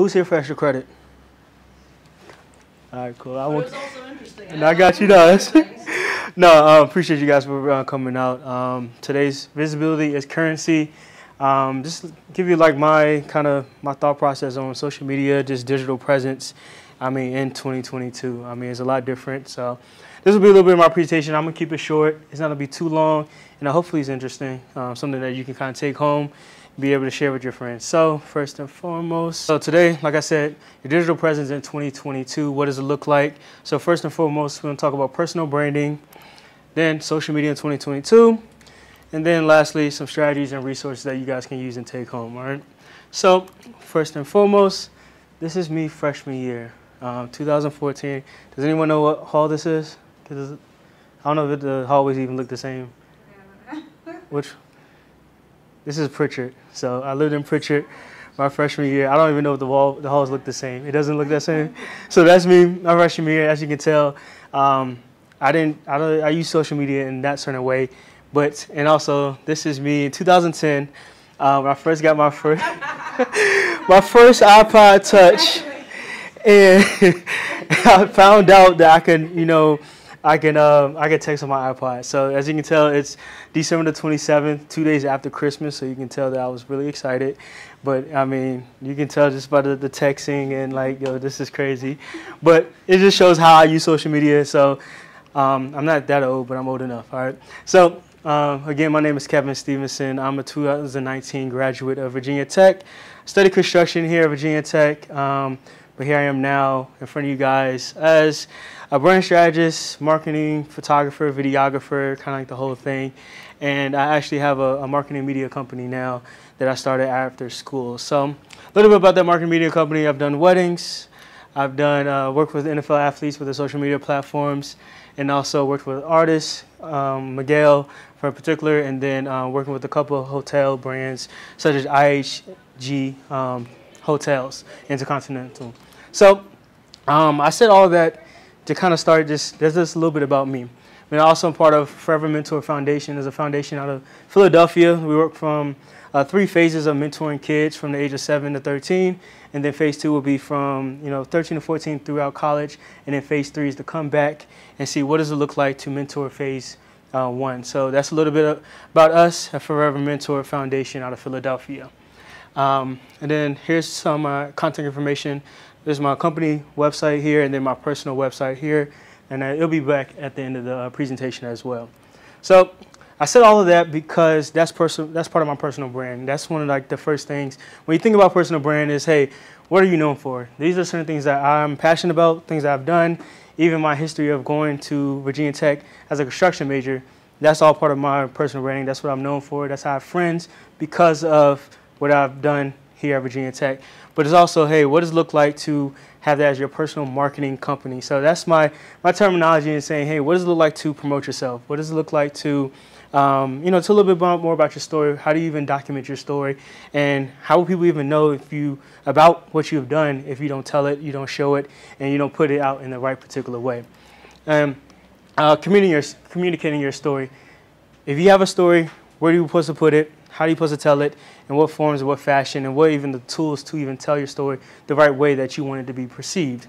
Who's here for extra credit? All right, cool. I But it won't. was also interesting. And I got you, no, that's- No, uh, appreciate you guys for uh, coming out. Um, today's visibility is currency. Um, just give you like my kind of my thought process on social media, just digital presence. I mean, in 2022, I mean, it's a lot different. So this will be a little bit of my presentation. I'm gonna keep it short. It's not gonna be too long, and hopefully it's interesting. Um, something that you can kind of take home, be able to share with your friends. So first and foremost, so today, like I said, your digital presence in 2022. What does it look like? So first and foremost, we're gonna talk about personal branding, then social media in 2022, and then lastly, some strategies and resources that you guys can use and take home. All right. So first and foremost, this is me freshman year, um, 2014. Does anyone know what hall this is? I don't know if the hallways even look the same. Which? This is Pritchard. So I lived in Pritchard my freshman year. I don't even know if the wall, the halls look the same. It doesn't look the same. So that's me, my freshman year. As you can tell, um, I didn't. I don't. I use social media in that certain way, but and also this is me in 2010 uh, when I first got my first my first iPod Touch, and I found out that I can, you know, I can um, I can text on my iPod. So as you can tell, it's December the 27th, two days after Christmas. So you can tell that I was really excited. But I mean, you can tell just by the, the texting and like, yo, this is crazy. But it just shows how I use social media. So um, I'm not that old, but I'm old enough. All right. So um, again, my name is Kevin Stephenson. I'm a 2019 graduate of Virginia Tech. Studied construction here at Virginia Tech. Um, but here I am now in front of you guys as a brand strategist, marketing, photographer, videographer, kind of like the whole thing. And I actually have a, a marketing media company now that I started after school. So a little bit about that marketing media company. I've done weddings. I've done uh, work with NFL athletes with the social media platforms, and also worked with artists, um, Miguel for particular, and then uh, working with a couple of hotel brands such as IHG um, Hotels, Intercontinental. So um, I said all that to kind of start just, there's just a little bit about me. I mean, also part of Forever Mentor Foundation. There's a foundation out of Philadelphia. We work from uh, three phases of mentoring kids from the age of 7 to 13. And then phase two will be from, you know, 13 to 14 throughout college. And then phase three is to come back and see what does it look like to mentor phase uh, one. So that's a little bit about us at Forever Mentor Foundation out of Philadelphia. Um, and then here's some uh, contact information. There's my company website here and then my personal website here. And it'll be back at the end of the uh, presentation as well. So I said all of that because that's person that's part of my personal brand. That's one of like the first things when you think about personal brand is hey, what are you known for? These are certain things that I'm passionate about, things I've done, even my history of going to Virginia Tech as a construction major. That's all part of my personal branding. That's what I'm known for. That's how I have friends because of what I've done here at Virginia Tech. But it's also, hey, what does it look like to have that as your personal marketing company? So that's my, my terminology in saying, hey, what does it look like to promote yourself? What does it look like to, um, you know, to a little bit more about your story? How do you even document your story? And how will people even know if you, about what you've done if you don't tell it, you don't show it, and you don't put it out in the right particular way? Um, uh, communicating, your, communicating your story. If you have a story, where are you supposed to put it? How are you supposed to tell it? In what forms, what fashion, and what even the tools to even tell your story the right way that you want it to be perceived.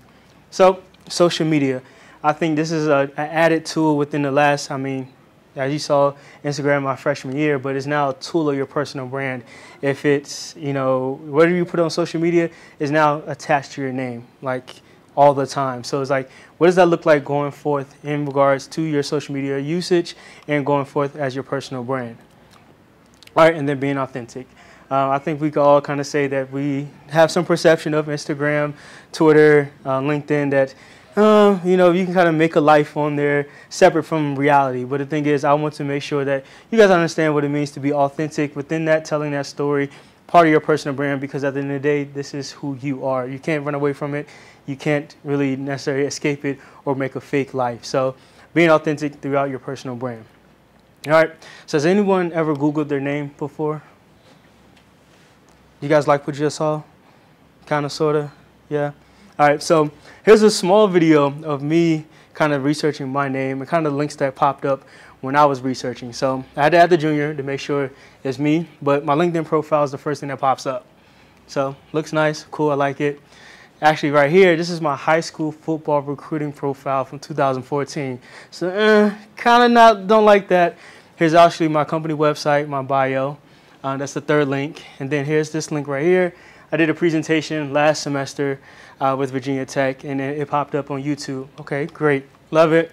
So, social media. I think this is a, an added tool within the last, I mean, as you saw Instagram my freshman year, but it's now a tool of your personal brand. If it's, you know, whatever you put on social media is now attached to your name, like all the time. So it's like, what does that look like going forth in regards to your social media usage and going forth as your personal brand? Right, and then being authentic. Uh, I think we could all kind of say that we have some perception of Instagram, Twitter, uh, LinkedIn that, uh, you know, you can kind of make a life on there separate from reality. But the thing is, I want to make sure that you guys understand what it means to be authentic within that, telling that story, part of your personal brand, because at the end of the day, this is who you are. You can't run away from it. You can't really necessarily escape it or make a fake life. So being authentic throughout your personal brand. All right. So has anyone ever Googled their name before? You guys like what you just saw? Kind of, sort of? Yeah? All right. So here's a small video of me kind of researching my name and kind of links that popped up when I was researching. So I had to add the junior to make sure it's me, but my LinkedIn profile is the first thing that pops up. So looks nice, cool, I like it. Actually right here, this is my high school football recruiting profile from 2014. So eh, kind of not, don't like that. Here's actually my company website, my bio. Uh, that's the third link. And then here's this link right here. I did a presentation last semester uh, with Virginia Tech and it, it popped up on YouTube. Okay, great, love it.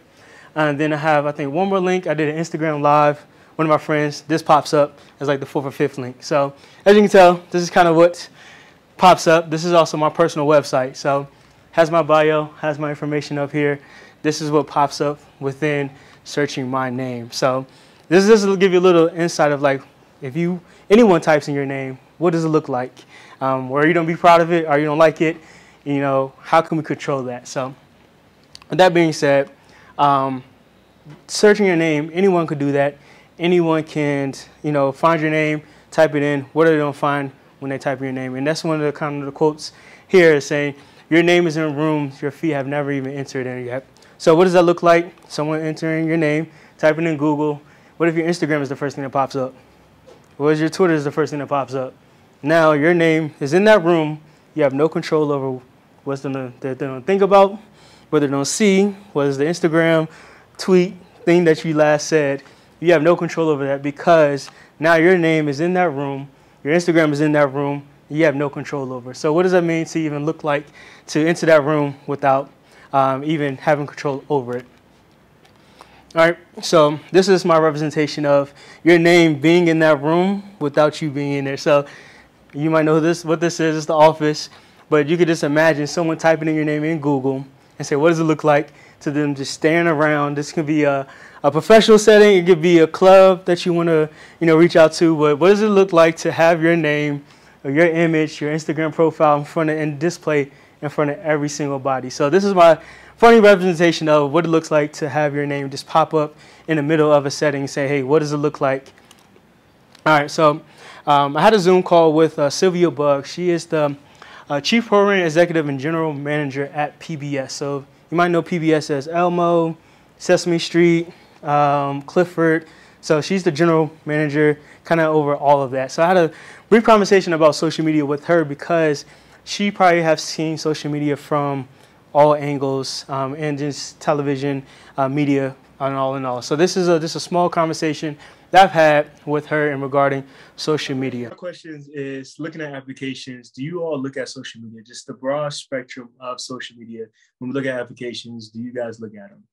And then I have, I think, one more link. I did an Instagram live. One of my friends, this pops up as like the fourth or fifth link. So as you can tell, this is kind of what pops up. This is also my personal website. So has my bio, has my information up here. This is what pops up within searching my name. So this, this will give you a little insight of like, if you anyone types in your name, what does it look like? Um, or you don't be proud of it, or you don't like it, you know, how can we control that? So with that being said, um, searching your name, anyone could do that. Anyone can, you know, find your name, type it in. What are they gonna find? When they type your name. And that's one of the kind of the quotes here saying, your name is in rooms your feet have never even entered in yet. So what does that look like? Someone entering your name, typing in Google. What if your Instagram is the first thing that pops up? What if your Twitter is the first thing that pops up? Now your name is in that room. You have no control over what's gonna, they're gonna think about, what they're gonna see, what is the Instagram tweet thing that you last said. You have no control over that because now your name is in that room your Instagram is in that room. You have no control over. So what does that mean to even look like to enter that room without um, even having control over it? All right, so this is my representation of your name being in that room without you being in there. So you might know this, what this is, it's the office, but you could just imagine someone typing in your name in Google and say, what does it look like to them just staring around? This could be a, a professional setting. It could be a club that you want to, you know, reach out to. But what does it look like to have your name, or your image, your Instagram profile in front of and display in front of every single body? So this is my funny representation of what it looks like to have your name just pop up in the middle of a setting and say, hey, what does it look like? All right, so um, I had a Zoom call with uh, Sylvia Bugg. She is the uh, Chief Program Executive and General Manager at PBS. So you might know PBS as Elmo, Sesame Street, um, Clifford. So she's the general manager, kind of over all of that. So I had a brief conversation about social media with her because she probably has seen social media from all angles um, and just television, uh, media, and all in all. So this is a just a small conversation that I've had with her in regarding social media. My questions is looking at applications. Do you all look at social media? Just the broad spectrum of social media. When we look at applications, do you guys look at them?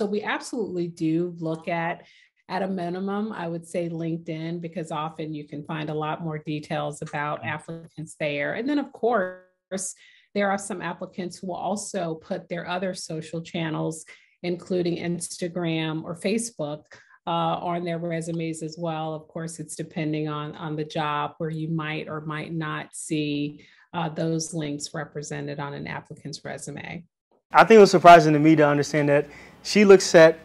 So we absolutely do look at at a minimum, I would say LinkedIn, because often you can find a lot more details about mm-hmm. applicants there. And then, of course, there are some applicants who will also put their other social channels, including Instagram or Facebook, uh, on their resumes as well. Of course, it's depending on, on the job where you might or might not see uh, those links represented on an applicant's resume. I think it was surprising to me to understand that she looks at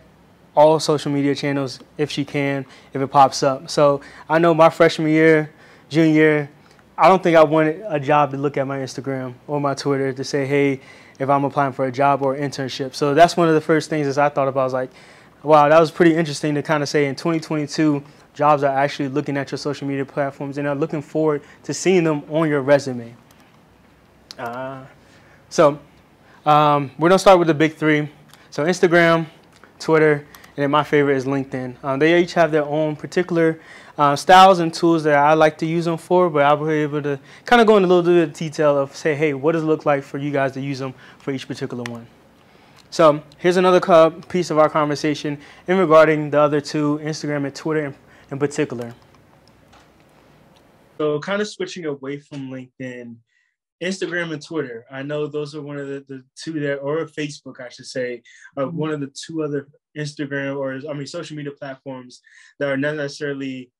all social media channels if she can, if it pops up. So I know my freshman year, junior year, I don't think I wanted a job to look at my Instagram or my Twitter to say, hey, if I'm applying for a job or internship. So that's one of the first things that I thought about. I was like, wow, that was pretty interesting to kind of say in 2022, jobs are actually looking at your social media platforms and are looking forward to seeing them on your resume. Uh, so um, we're gonna start with the big three. So Instagram, Twitter, and then my favorite is LinkedIn. Um, they each have their own particular uh, styles and tools that I like to use them for, but I'll be able to kind of go into a little bit of detail of say, hey, what does it look like for you guys to use them for each particular one? So here's another piece of our conversation in regarding the other two, Instagram and Twitter in, in particular. So kind of switching away from LinkedIn, Instagram and Twitter. I know those are one of the, the two that, or Facebook, I should say, mm-hmm. one of the two other Instagram or I mean social media platforms that are not necessarily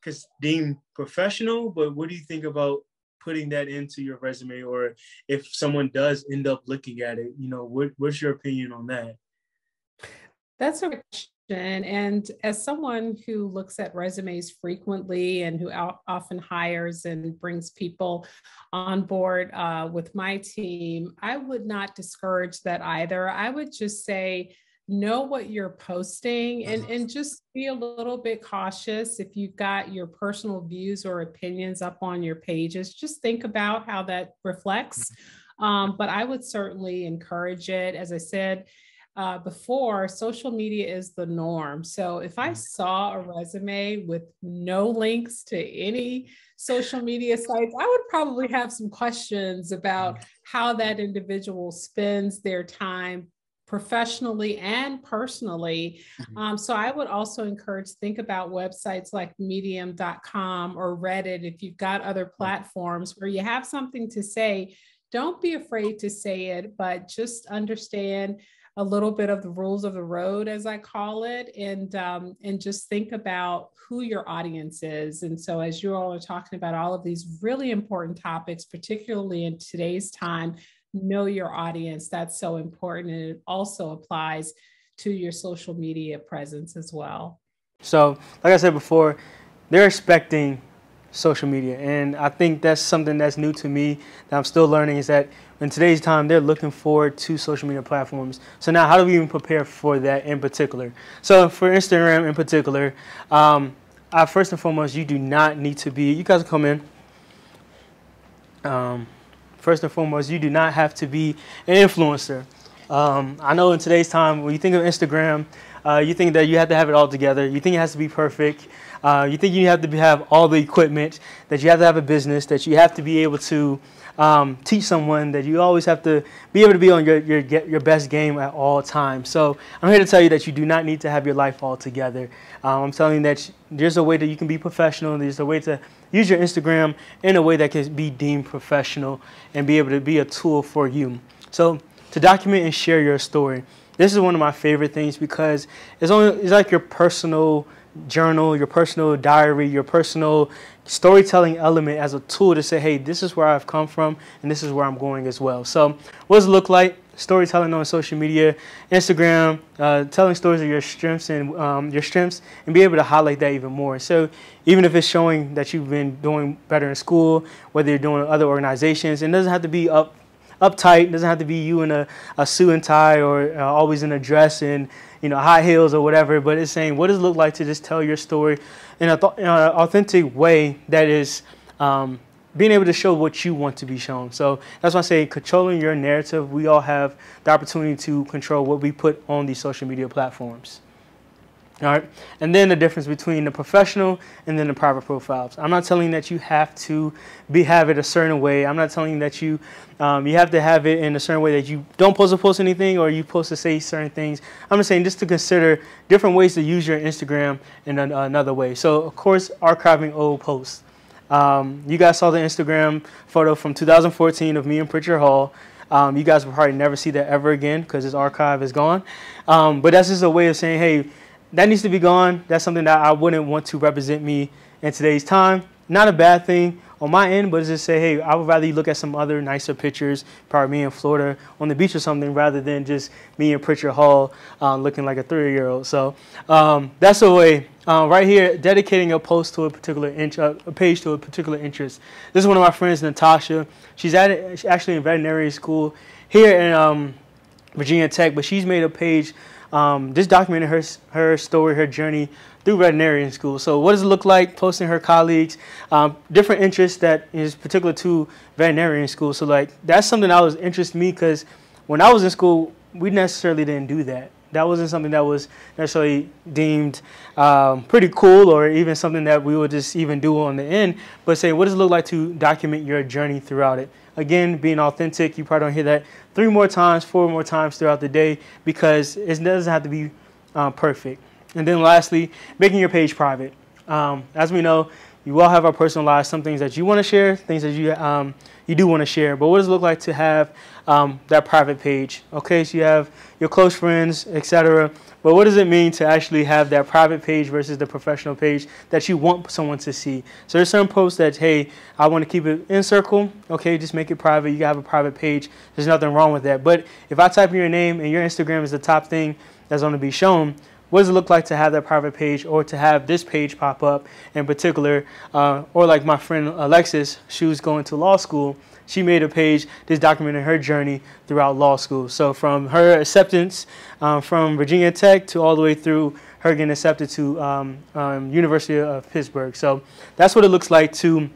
because deemed professional. But what do you think about putting that into your resume, or if someone does end up looking at it, you know, what, what's your opinion on that? That's a and as someone who looks at resumes frequently and who often hires and brings people on board uh, with my team, I would not discourage that either. I would just say know what you're posting and, and just be a little bit cautious. If you've got your personal views or opinions up on your pages just think about how that reflects. Um, but i would certainly encourage it. As i said uh, before social media is the norm so if i saw a resume with no links to any social media sites i would probably have some questions about how that individual spends their time professionally and personally. Mm-hmm. Um, so I would also encourage think about websites like medium.com or Reddit if you've got other mm-hmm. platforms where you have something to say. Don't be afraid to say it, but just understand a little bit of the rules of the road, as I call it, and um, and just think about who your audience is. And so, as you all are talking about all of these really important topics, particularly in today's time, know your audience. That's so important. And it also applies to your social media presence as well. So, like I said before, they're expecting social media. And I think that's something that's new to me that I'm still learning is that in today's time, they're looking forward to social media platforms. So now how do we even prepare for that in particular? So for Instagram in particular, um, I, first and foremost, you do not need to be, you guys come in. Um, first and foremost, you do not have to be an influencer. Um, I know in today's time, when you think of Instagram, uh, you think that you have to have it all together. You think it has to be perfect. Uh, you think you have to be, have all the equipment, that you have to have a business, that you have to be able to um, teach someone, that you always have to be able to be on your, your, your best game at all times. So I'm here to tell you that you do not need to have your life all together. Um, I'm telling you that there's a way that you can be professional. There's a way to use your Instagram in a way that can be deemed professional and be able to be a tool for you. So to document and share your story. This is one of my favorite things because it's only it's like your personal journal, your personal diary, your personal storytelling element as a tool to say, hey, this is where I've come from and this is where I'm going as well. So what does it look like? Storytelling on social media, Instagram, uh, telling stories of your strengths and um, your strengths and be able to highlight that even more. So even if it's showing that you've been doing better in school, whether you're doing other organizations, it doesn't have to be up uptight. It doesn't have to be you in a, a suit and tie or uh, always in a dress and you know high heels or whatever. But it's saying what does it look like to just tell your story in a th- in an authentic way that is um, being able to show what you want to be shown. So that's why I say controlling your narrative. We all have the opportunity to control what we put on these social media platforms. All right, and then the difference between the professional and then the private profiles. I'm not telling that you have to be have it a certain way. I'm not telling that you um, you have to have it in a certain way that you don't post to post anything or you post to say certain things. I'm just saying just to consider different ways to use your Instagram in an, another way. So of course, archiving old posts. Um, you guys saw the Instagram photo from 2014 of me and Pritchard Hall. Um, you guys will probably never see that ever again because this archive is gone. Um, but that's just a way of saying, hey that needs to be gone. That's something that I wouldn't want to represent me in today's time. Not a bad thing on my end, but just say, hey, I would rather you look at some other nicer pictures, probably me in Florida on the beach or something, rather than just me in Pritchard Hall uh, looking like a three-year-old. So um, that's a way. Uh, right here, dedicating a post to a particular inch, uh, a page to a particular interest. This is one of my friends, Natasha. She's at she's actually in veterinary school here in um, Virginia Tech, but she's made a page um, just documenting her her story, her journey through veterinarian school. So what does it look like posting her colleagues, um, different interests that is particular to veterinarian school. So like that's something that was interested me because when I was in school, we necessarily didn't do that. That wasn't something that was necessarily deemed um, pretty cool or even something that we would just even do on the end. But say, what does it look like to document your journey throughout it? Again, being authentic, you probably don't hear that three more times, four more times throughout the day because it doesn't have to be uh, perfect. And then lastly, making your page private. Um, as we know, you all have our personal lives, some things that you want to share, things that you um, you do want to share. But what does it look like to have um, that private page? Okay, so you have your close friends, etc. But what does it mean to actually have that private page versus the professional page that you want someone to see? So there's some posts that, hey, I want to keep it in circle. Okay, just make it private. You have a private page. There's nothing wrong with that. But if I type in your name and your Instagram is the top thing that's going to be shown, what does it look like to have that private page or to have this page pop up in particular? Uh, or like my friend Alexis, she was going to law school she made a page just documenting her journey throughout law school. So from her acceptance um, from Virginia Tech to all the way through her getting accepted to um, um, University of Pittsburgh. So that's what it looks like to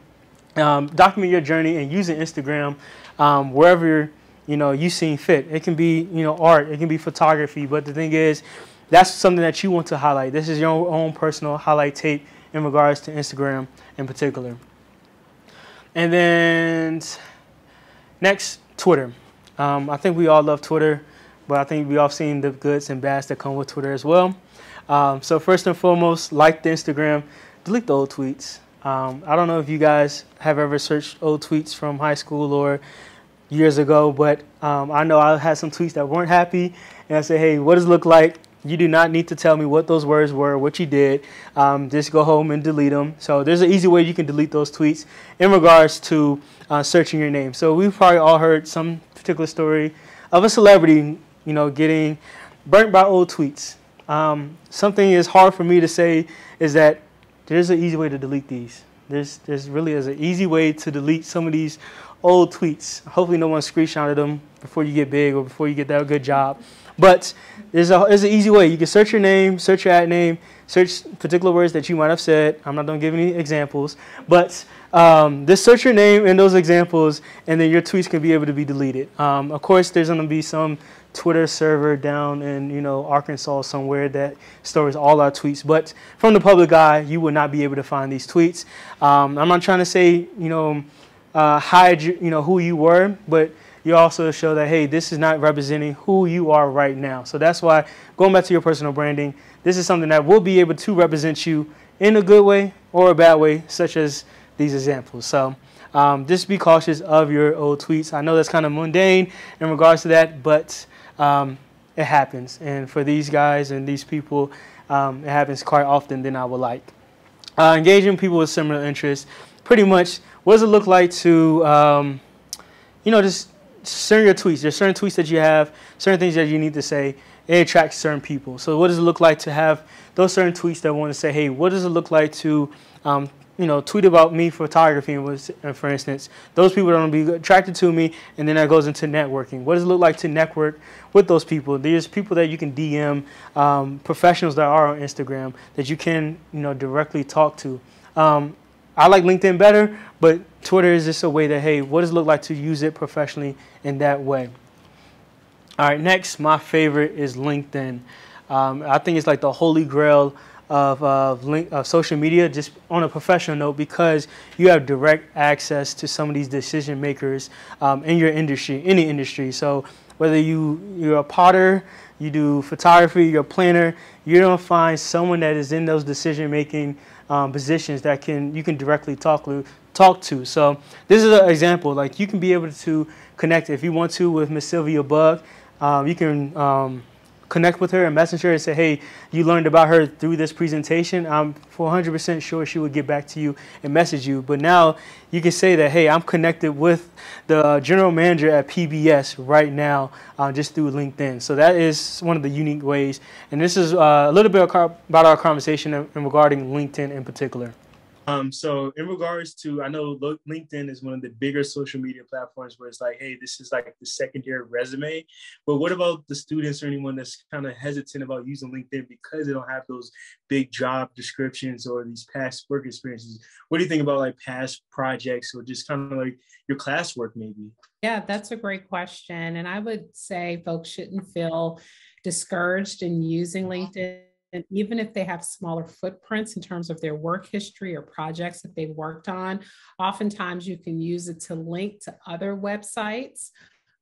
um, document your journey and using Instagram um, wherever you know you seem fit. It can be you know art, it can be photography, but the thing is, that's something that you want to highlight. This is your own personal highlight tape in regards to Instagram in particular. And then next, Twitter. Um, I think we all love Twitter, but I think we all seen the goods and bads that come with Twitter as well. Um, so first and foremost, like the Instagram, delete the old tweets. Um, I don't know if you guys have ever searched old tweets from high school or years ago, but um, I know I had some tweets that weren't happy, and I said, hey, what does it look like? You do not need to tell me what those words were, what you did. Um, just go home and delete them. So there's an easy way you can delete those tweets in regards to uh, searching your name. So we've probably all heard some particular story of a celebrity, you know, getting burnt by old tweets. Um, something is hard for me to say is that there's an easy way to delete these. There's, there's really is an easy way to delete some of these old tweets. Hopefully no one screenshotted them before you get big or before you get that good job. But there's, a, there's an easy way. You can search your name, search your ad name, search particular words that you might have said. I'm not going to give any examples. But um, just search your name in those examples, and then your tweets can be able to be deleted. Um, of course, there's going to be some Twitter server down in you know Arkansas somewhere that stores all our tweets. But from the public eye, you will not be able to find these tweets. Um, I'm not trying to say you know uh, hide you know who you were, but you also show that hey, this is not representing who you are right now. So that's why going back to your personal branding, this is something that will be able to represent you in a good way or a bad way, such as these examples. So. Um, just be cautious of your old tweets. I know that's kind of mundane in regards to that, but um, it happens. And for these guys and these people, um, it happens quite often than I would like. Uh, engaging people with similar interests, pretty much, what does it look like to, um, you know, just certain your tweets. There's certain tweets that you have, certain things that you need to say. It attracts certain people. So what does it look like to have those certain tweets that want to say, hey, what does it look like to um, you know, tweet about me photography, was, uh, for instance, those people are going to be attracted to me, and then that goes into networking. What does it look like to network with those people? There's people that you can DM, um, professionals that are on Instagram that you can, you know, directly talk to. Um, I like LinkedIn better, but Twitter is just a way that, hey, what does it look like to use it professionally in that way? All right, next, my favorite is LinkedIn. Um, I think it's like the holy grail of, of, link, of social media just on a professional note because you have direct access to some of these decision makers um, in your industry, any industry. So whether you, you're a potter, you do photography, you're a planner, you're gonna find someone that is in those decision making um, positions that can you can directly talk to talk to. So this is an example. Like you can be able to connect if you want to with Miss Sylvia Bugg. Um, you can um, connect with her and message her and say, hey, you learned about her through this presentation, I'm 400% sure she would get back to you and message you. But now you can say that, hey, I'm connected with the general manager at PBS right now uh, just through LinkedIn. So that is one of the unique ways. And this is uh, a little bit about our conversation in regarding LinkedIn in particular. Um, so in regards to, I know LinkedIn is one of the bigger social media platforms where it's like, hey, this is like the secondary resume. But what about the students or anyone that's kind of hesitant about using LinkedIn because they don't have those big job descriptions or these past work experiences? What do you think about like past projects or just kind of like your classwork maybe? Yeah, that's a great question. And I would say folks shouldn't feel discouraged in using LinkedIn and even if they have smaller footprints in terms of their work history or projects that they've worked on, oftentimes you can use it to link to other websites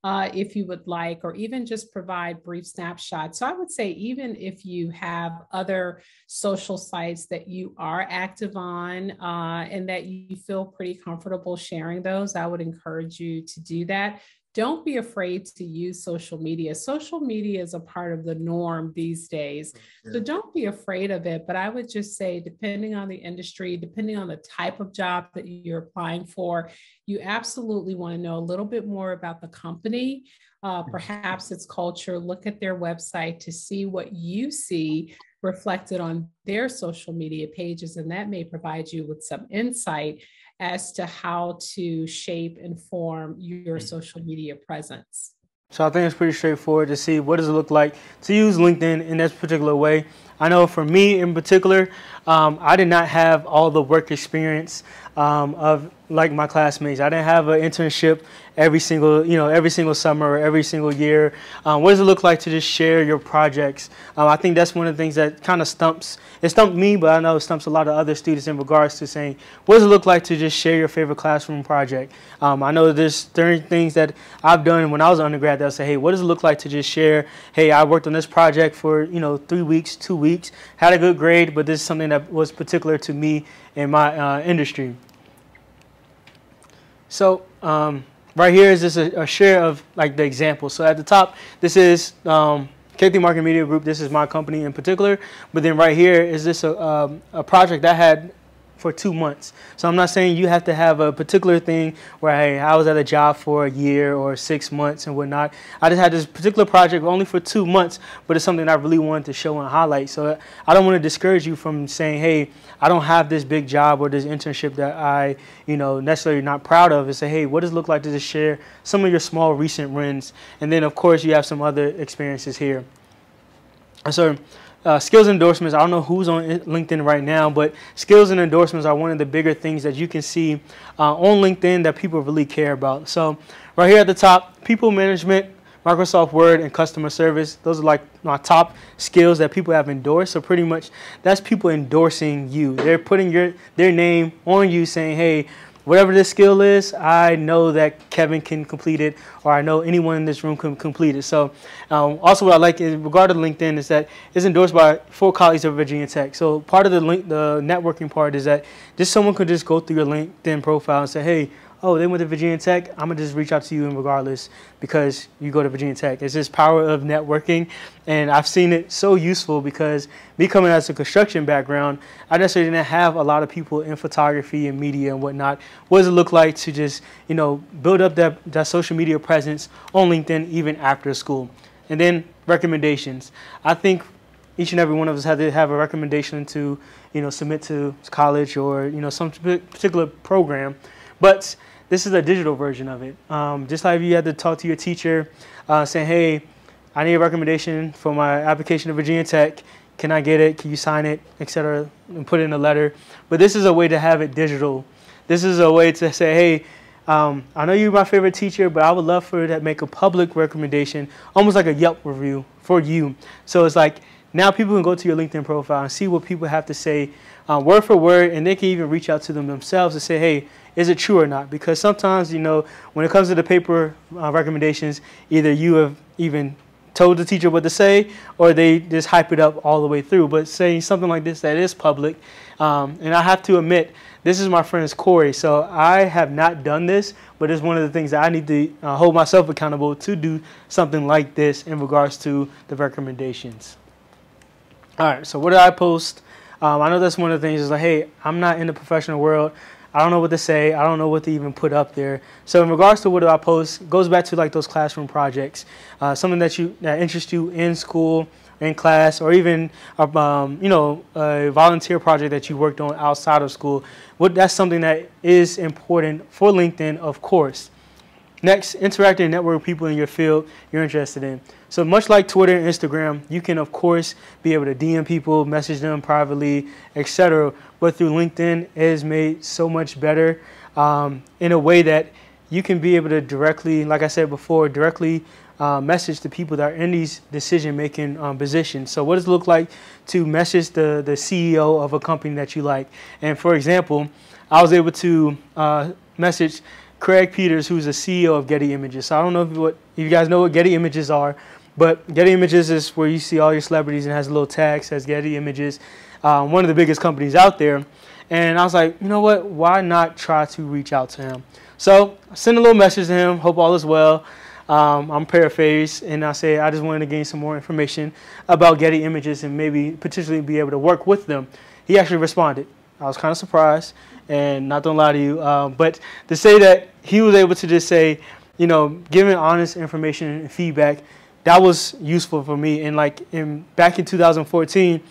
uh, if you would like, or even just provide brief snapshots. So I would say, even if you have other social sites that you are active on uh, and that you feel pretty comfortable sharing those, I would encourage you to do that don't be afraid to use social media. Social media is a part of the norm these days. So don't be afraid of it. But I would just say, depending on the industry, depending on the type of job that you're applying for, you absolutely want to know a little bit more about the company, uh, perhaps its culture. Look at their website to see what you see reflected on their social media pages, and that may provide you with some insight as to how to shape and form your mm. social media presence. So I think it's pretty straightforward to see what does it look like to use LinkedIn in this particular way. I know for me in particular, um, I did not have all the work experience um, of like my classmates. I didn't have an internship every single, you know, every single summer or every single year. Um, what does it look like to just share your projects? Um, I think that's one of the things that kind of stumps, it stumped me, but I know it stumps a lot of other students in regards to saying, what does it look like to just share your favorite classroom project? Um, I know there's certain things that I've done when I was an undergrad that I say, hey, what does it look like to just share, hey, I worked on this project for, you know, three weeks, two weeks, had a good grade, but this is something that was particular to me in my uh, industry. So um, right here is just a, a, share of like the example. So at the top, this is um, K3 Marketing Media Group. This is my company in particular. But then right here is this a, um, a project that had for two months. So I'm not saying you have to have a particular thing where, hey, I was at a job for a year or six months and whatnot. I just had this particular project only for two months, but it's something I really wanted to show and highlight. So I don't want to discourage you from saying, hey, I don't have this big job or this internship that I, you know, necessarily not proud of. And say, hey, what does it look like to just share some of your small recent wins? And then, of course, you have some other experiences here. So uh, skills endorsements, I don't know who's on LinkedIn right now, but skills and endorsements are one of the bigger things that you can see uh, on LinkedIn that people really care about. So right here at the top, people management, Microsoft Word, and customer service. Those are like my top skills that people have endorsed. So pretty much that's people endorsing you. They're putting your their name on you saying, hey, whatever this skill is, I know that Kevin can complete it, or I know anyone in this room can complete it. So, um, also what I like in regard to LinkedIn is that it's endorsed by four colleagues of Virginia Tech. So part of the link, the networking part is that just someone could just go through your LinkedIn profile and say, hey, oh, they went to Virginia Tech, I'm gonna just reach out to you regardless because you go to Virginia Tech. It's this power of networking, and I've seen it so useful because me coming as a construction background, I necessarily didn't have a lot of people in photography and media and whatnot. What does it look like to just you know build up that that social media presence on LinkedIn even after school, and then recommendations. I think each and every one of us had to have a recommendation to you know submit to college or you know some particular program, but this is a digital version of it. Um, just like you had to talk to your teacher uh, saying, hey, I need a recommendation for my application to Virginia Tech. Can I get it? Can you sign it, etc., and put it in a letter? But this is a way to have it digital. This is a way to say, hey, um, I know you're my favorite teacher, but I would love for you to make a public recommendation, almost like a Yelp review for you. So it's like now people can go to your LinkedIn profile and see what people have to say uh, word for word, and they can even reach out to them themselves and say, hey, is it true or not? Because sometimes, you know, when it comes to the paper uh, recommendations, either you have even told the teacher what to say or they just hype it up all the way through. But saying something like this that is public, um, and I have to admit, this is my friend's Corey, so I have not done this, but it's one of the things that I need to uh, hold myself accountable to do something like this in regards to the recommendations. All right, so what did I post? Um, I know that's one of the things is like, hey, I'm not in the professional world. I don't know what to say. I don't know what to even put up there. So in regards to what do I post, goes back to like those classroom projects, uh, something that you that interests you in school, in class, or even um, you know a volunteer project that you worked on outside of school. What that's something that is important for LinkedIn, of course. Next, interact and network with people in your field you're interested in. So much like Twitter and Instagram, you can of course be able to DM people, message them privately, etc. But through LinkedIn, it is made so much better um, in a way that you can be able to directly, like I said before, directly uh, message the people that are in these decision-making um, positions. So what does it look like to message the, the CEO of a company that you like? And for example, I was able to uh, message Craig Peters, who's the CEO of Getty Images. So I don't know if, what, if you guys know what Getty Images are, but Getty Images is where you see all your celebrities and has a little tag says Getty Images, um, one of the biggest companies out there. And I was like, you know what? Why not try to reach out to him? So I sent a little message to him. Hope all is well. Um, I'm paraphrased, and I say I just wanted to gain some more information about Getty Images and maybe potentially be able to work with them. He actually responded. I was kind of surprised, and not to lie to you, um, but to say that he was able to just say, you know, giving honest information and feedback, that was useful for me. And like in back in 2014,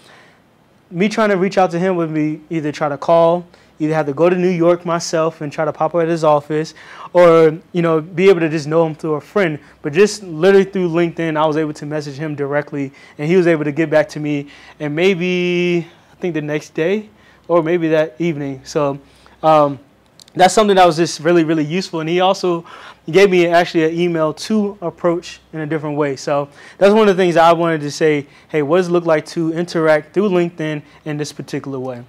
me trying to reach out to him would be either try to call, either have to go to New York myself and try to pop up at his office, or you know be able to just know him through a friend. But just literally through LinkedIn, I was able to message him directly, and he was able to get back to me, and maybe I think the next day, or maybe that evening. So. Um, that's something that was just really, really useful. And he also gave me actually an email to approach in a different way. So that's one of the things I wanted to say. Hey, what does it look like to interact through LinkedIn in this particular way?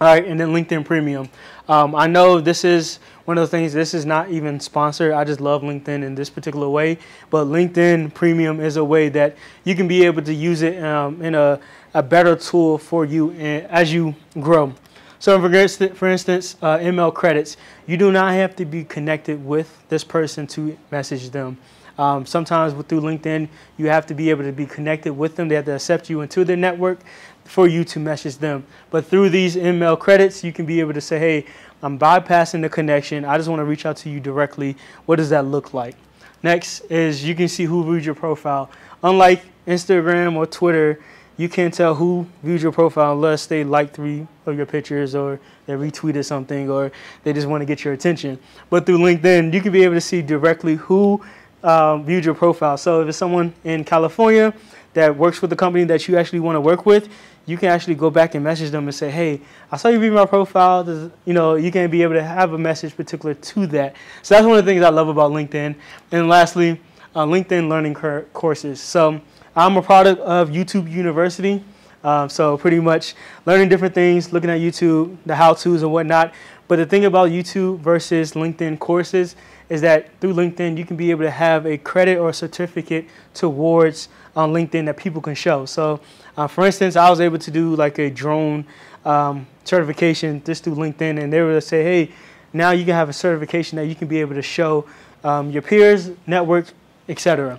All right, and then LinkedIn Premium. Um, I know this is one of the things, this is not even sponsored. I just love LinkedIn in this particular way. But LinkedIn Premium is a way that you can be able to use it um, in a, a better tool for you as you grow. So for instance, uh, InMail credits, you do not have to be connected with this person to message them. Um, sometimes with, through LinkedIn, you have to be able to be connected with them. They have to accept you into their network for you to message them. But through these InMail credits, you can be able to say, hey, I'm bypassing the connection. I just want to reach out to you directly. What does that look like? Next is you can see who viewed your profile. Unlike Instagram or Twitter, you can't tell who viewed your profile unless they liked three of your pictures or they retweeted something or they just want to get your attention. But through LinkedIn, you can be able to see directly who um, viewed your profile. So if it's someone in California that works with the company that you actually want to work with, you can actually go back and message them and say, hey, I saw you read my profile. You know, you can be able to have a message particular to that. So that's one of the things I love about LinkedIn. And lastly, uh, LinkedIn learning courses. So I'm a product of YouTube University. Um, so pretty much learning different things, looking at YouTube, the how-tos and whatnot. But the thing about YouTube versus LinkedIn courses is that through LinkedIn, you can be able to have a credit or a certificate towards on LinkedIn that people can show. So uh, for instance, I was able to do like a drone um, certification just through LinkedIn and they were to say, hey, now you can have a certification that you can be able to show um, your peers, network, etc.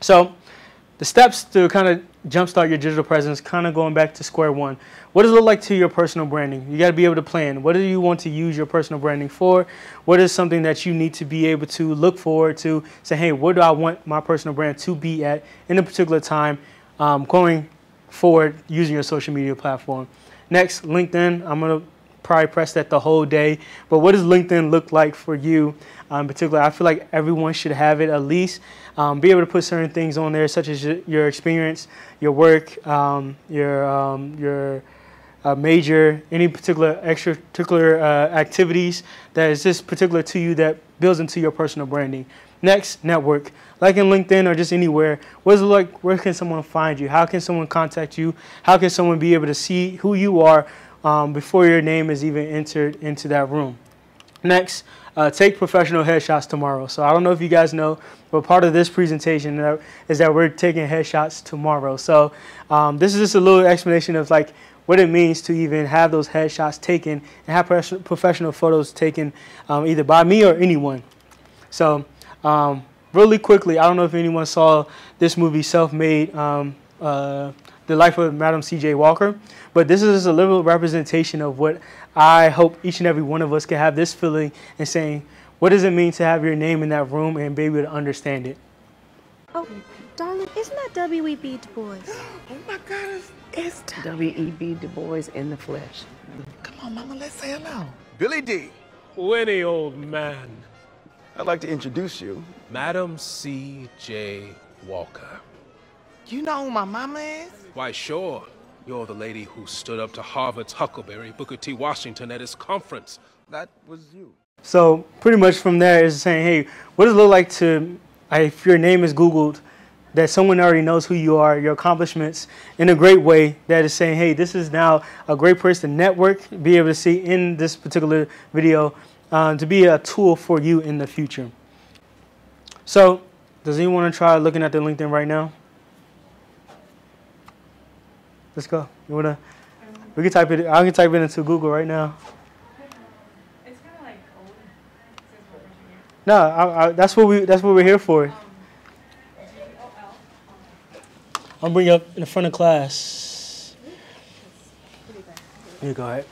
So the steps to kind of jumpstart your digital presence, kind of going back to square one. What does it look like to your personal branding? You got to be able to plan. What do you want to use your personal branding for? What is something that you need to be able to look forward to? Say, hey, where do I want my personal brand to be at in a particular time um, going forward using your social media platform? Next, LinkedIn. I'm going to probably press that the whole day. But what does LinkedIn look like for you um, in particular? I feel like everyone should have it at least. Um, be able to put certain things on there, such as your, experience, your work, um, your um, your uh, major, any particular extra particular uh, activities that is just particular to you that builds into your personal branding. Next, network. Like in LinkedIn or just anywhere, what is it like? Where can someone find you? How can someone contact you? How can someone be able to see who you are um, before your name is even entered into that room. Next, uh, take professional headshots tomorrow. So I don't know if you guys know, but part of this presentation is that we're taking headshots tomorrow. So um, this is just a little explanation of like what it means to even have those headshots taken and have professional photos taken um, either by me or anyone. So um, really quickly, I don't know if anyone saw this movie, Self-Made, um, uh, The Life of Madam C.J. Walker. But this is a little representation of what I hope each and every one of us can have this feeling and saying, what does it mean to have your name in that room and be able to understand it? Oh, darling, isn't that W.E.B. Du Bois? Oh my God, it's, it's W.E.B. Du Bois in the flesh. Come on, Mama, let's say hello. Billy D. Winnie, old man. I'd like to introduce you. Madam C.J. Walker. You know who my mama is? Why, sure. You're the lady who stood up to Harvard's Huckleberry, Booker T. Washington, at his conference. That was you. So pretty much from there is saying, hey, what does it look like to, if your name is Googled, that someone already knows who you are, your accomplishments, in a great way that is saying, hey, this is now a great place to network, be able to see in this particular video, uh, to be a tool for you in the future. So does anyone want to try looking at their LinkedIn right now? Let's go. You wanna? We can type it. I can type it into Google right now. It's kind of like old. No, I, I, that's what we. That's what we're here for. Um, I'll bring you up in the front of class. You go ahead.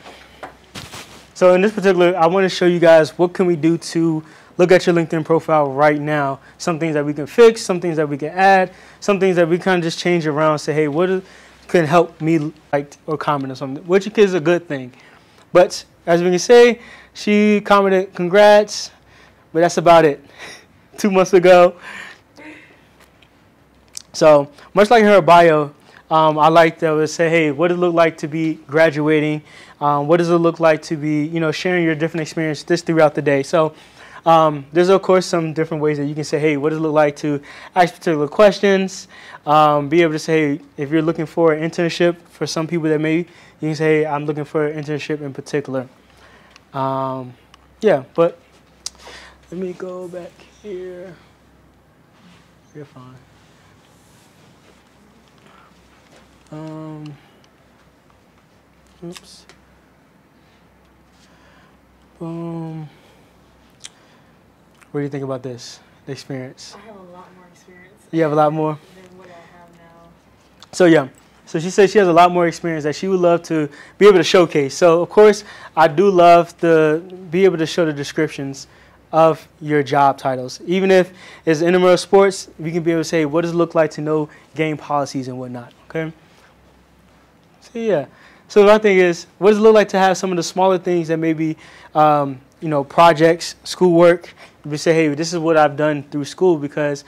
So in this particular, I want to show you guys what can we do to look at your LinkedIn profile right now. Some things that we can fix, some things that we can add, some things that we kind of just change around. Say, hey, what is can help me like or comment or something, which is a good thing. but as we can say, she commented, "Congrats," but that's about it. Two months ago. So much like her bio, um, I like to say, hey, what does it look like to be graduating? Um, what does it look like to be, you know, sharing your different experience this throughout the day? So um, there's of course some different ways that you can say, hey, what does it look like to ask particular questions? Um, be able to say, if you're looking for an internship, for some people that may, you can say, hey, I'm looking for an internship in particular. Um, yeah, but let me go back here. You're fine. Um, oops. Boom. What do you think about this the experience? I have a lot more experience. You have a lot more? Than what I have now. So yeah. So she says she has a lot more experience that she would love to be able to showcase. So of course, I do love to be able to show the descriptions of your job titles. Even if it's intramural sports, we can be able to say what does it look like to know game policies and whatnot. Okay. So yeah. So my thing is, what does it look like to have some of the smaller things that maybe, um, you know, projects, schoolwork. We say, hey, this is what I've done through school because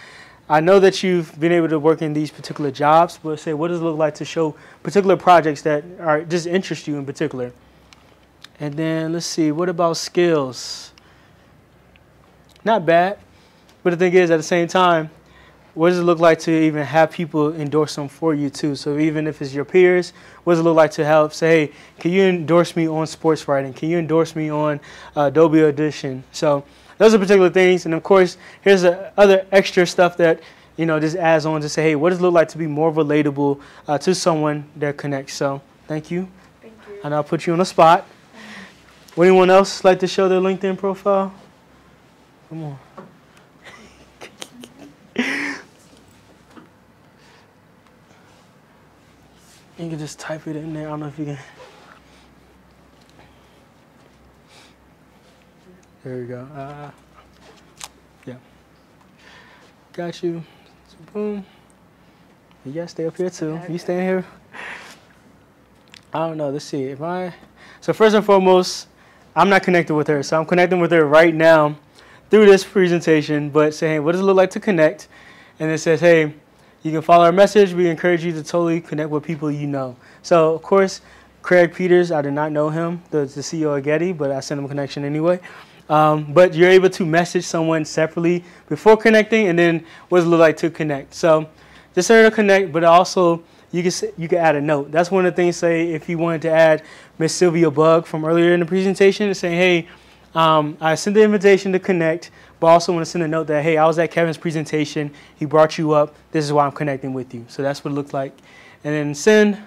I know that you've been able to work in these particular jobs. But say, what does it look like to show particular projects that are just interest you in particular? And then let's see, what about skills? Not bad, but the thing is, at the same time, what does it look like to even have people endorse them for you too? So even if it's your peers, what does it look like to help say, hey, can you endorse me on sports writing? Can you endorse me on uh, Adobe Audition? So those are particular things. And of course, here's the other extra stuff that you know just adds on to say, hey, what does it look like to be more relatable uh, to someone that connects? So thank you. Thank you. And I'll put you on the spot. Would anyone else like to show their LinkedIn profile? Come on. You can just type it in there. I don't know if you can. There we go. Uh, yeah. Got you. So boom. You gotta stay up here too. You staying here? I don't know. Let's see. If I so first and foremost, I'm not connected with her, so I'm connecting with her right now through this presentation. But saying, what does it look like to connect? And it says, hey, you can follow our message. We encourage you to totally connect with people you know. So, of course, Craig Peters, I did not know him, the, the CEO of Getty, but I sent him a connection anyway. Um, but you're able to message someone separately before connecting, and then what does it look like to connect? So, just there to connect, but also you can you can add a note. That's one of the things. Say if you wanted to add Miss Sylvia Bugg from earlier in the presentation, saying, "Hey, um, I sent the invitation to connect, but also want to send a note that, hey, I was at Kevin's presentation. He brought you up. This is why I'm connecting with you. So that's what it looked like. And then send.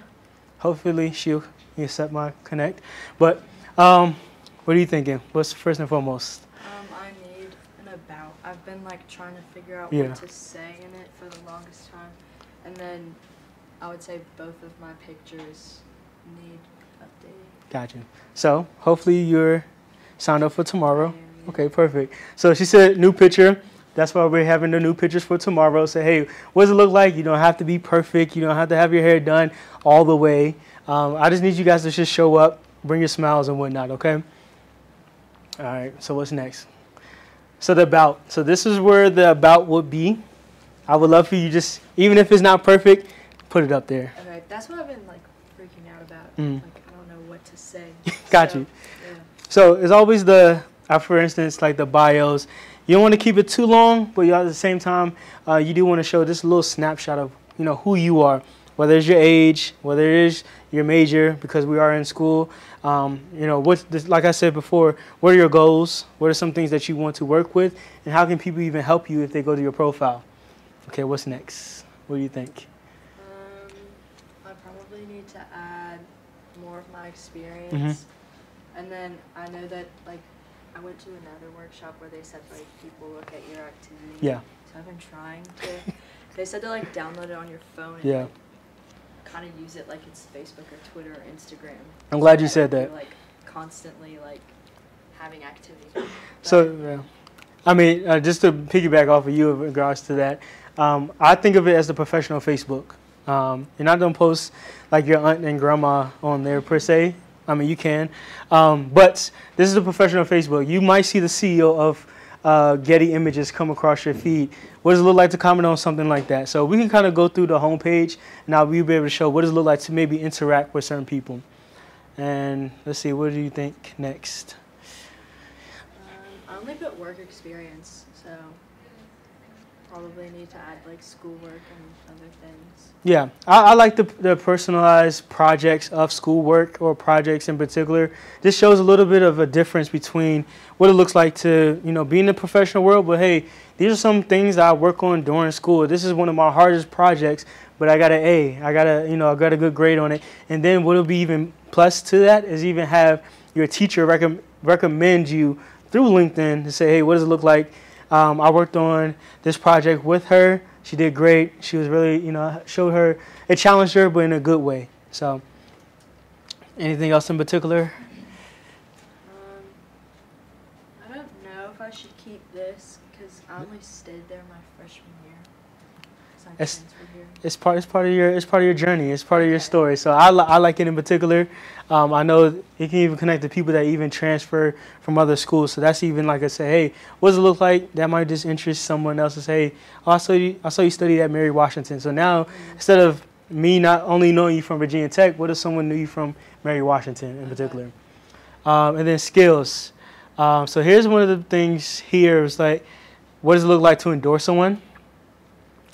Hopefully she'll accept my connect. But um, what are you thinking? What's first and foremost? Um, I need an about. I've been like trying to figure out Yeah. what to say in it for the longest time, and then I would say both of my pictures need updating. Gotcha. So hopefully you're signed up for tomorrow. Okay, perfect. So she said new picture. That's why we're having the new pictures for tomorrow. Say, hey, what does it look like? You don't have to be perfect. You don't have to have your hair done all the way. Um, I just need you guys to just show up, bring your smiles and whatnot. Okay. All right. So what's next? So the about. So this is where the about would be. I would love for you just, even if it's not perfect, put it up there. Okay, that's what I've been like freaking out about. Mm. Like I don't know what to say. Got So, you. Yeah. So it's always the, uh, for instance, like the bios. You don't want to keep it too long, but you, at the same time, uh, you do want to show this little snapshot of you know who you are, whether it's your age, whether it is your major, because we are in school. Um, you know, what this, like I said before, what are your goals? What are some things that you want to work with, and how can people even help you if they go to your profile? Okay, what's next? What do you think? Um, I probably need to add more of my experience. Mm-hmm. And then I know that like I went to another workshop where they said like people look at your activity. Yeah. So I've been trying to. they said to like download it on your phone. And, Yeah. Like, kind of use it like it's Facebook or Twitter or Instagram. I'm glad you said that. like constantly like having activity. So, yeah. I mean, uh, just to piggyback off of you in regards to that, um, I think of it as the professional Facebook. Um, you're not gonna post like your aunt and grandma on there per se. I mean, you can. Um, but this is a professional Facebook. You might see the CEO of uh, Getty Images come across your feed. What does it look like to comment on something like that? So we can kind of go through the homepage. Now we'll be able to show what does it look like to maybe interact with certain people. And let's see, what do you think next? Um, I only put work experience, so probably need to add like schoolwork and other things. Yeah, I, I like the, the personalized projects of schoolwork or projects in particular. This shows a little bit of a difference between what it looks like to, you know, be in the professional world, but hey, these are some things that I work on during school. This is one of my hardest projects, but I got an A. I got a, you know, I got a good grade on it. And then what'll be even plus to that is even have your teacher recommend recommend you through LinkedIn to say, hey, what does it look like? Um, I worked on this project with her. She did great. She was really, you know, showed her, it challenged her, but in a good way. So, anything else in particular? Um, I don't know if I should keep this because I only stayed there my freshman year. It's- It's part. It's part of your. It's part of your journey. It's part of your story. So I, I like it in particular. Um, I know it can even connect to people that even transfer from other schools. So that's even like I say, hey, what does it look like? That might just interest someone else to say, oh, I saw you. I saw you study at Mary Washington. So now instead of me not only knowing you from Virginia Tech, what if someone knew you from Mary Washington in particular? Um, and then skills. Um, so here's one of the things here is like, what does it look like to endorse someone?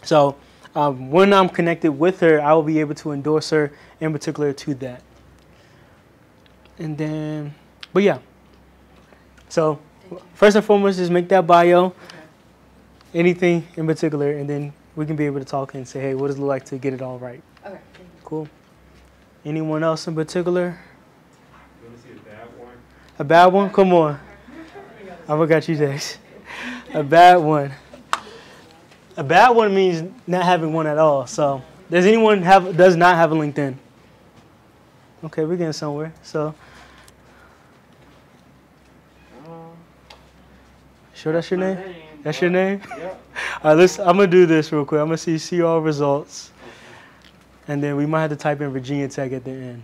So um, when I'm connected with her, I will be able to endorse her in particular to that. And then, but yeah. So first and foremost, just make that bio, Okay. anything in particular, and then we can be able to talk and say, hey, what does it look like to get it all right? Okay. Cool. Anyone else in particular? You want to see a bad one? A bad one? Come on. I forgot you, Dex. A bad one. A bad one means not having one at all. So, does anyone have does not have a LinkedIn? Okay, we're getting somewhere. So, sure that's your name. That's your name. Yep. All right, let's. I'm gonna do this real quick. I'm gonna see see all results, and then we might have to type in Virginia Tech at the end.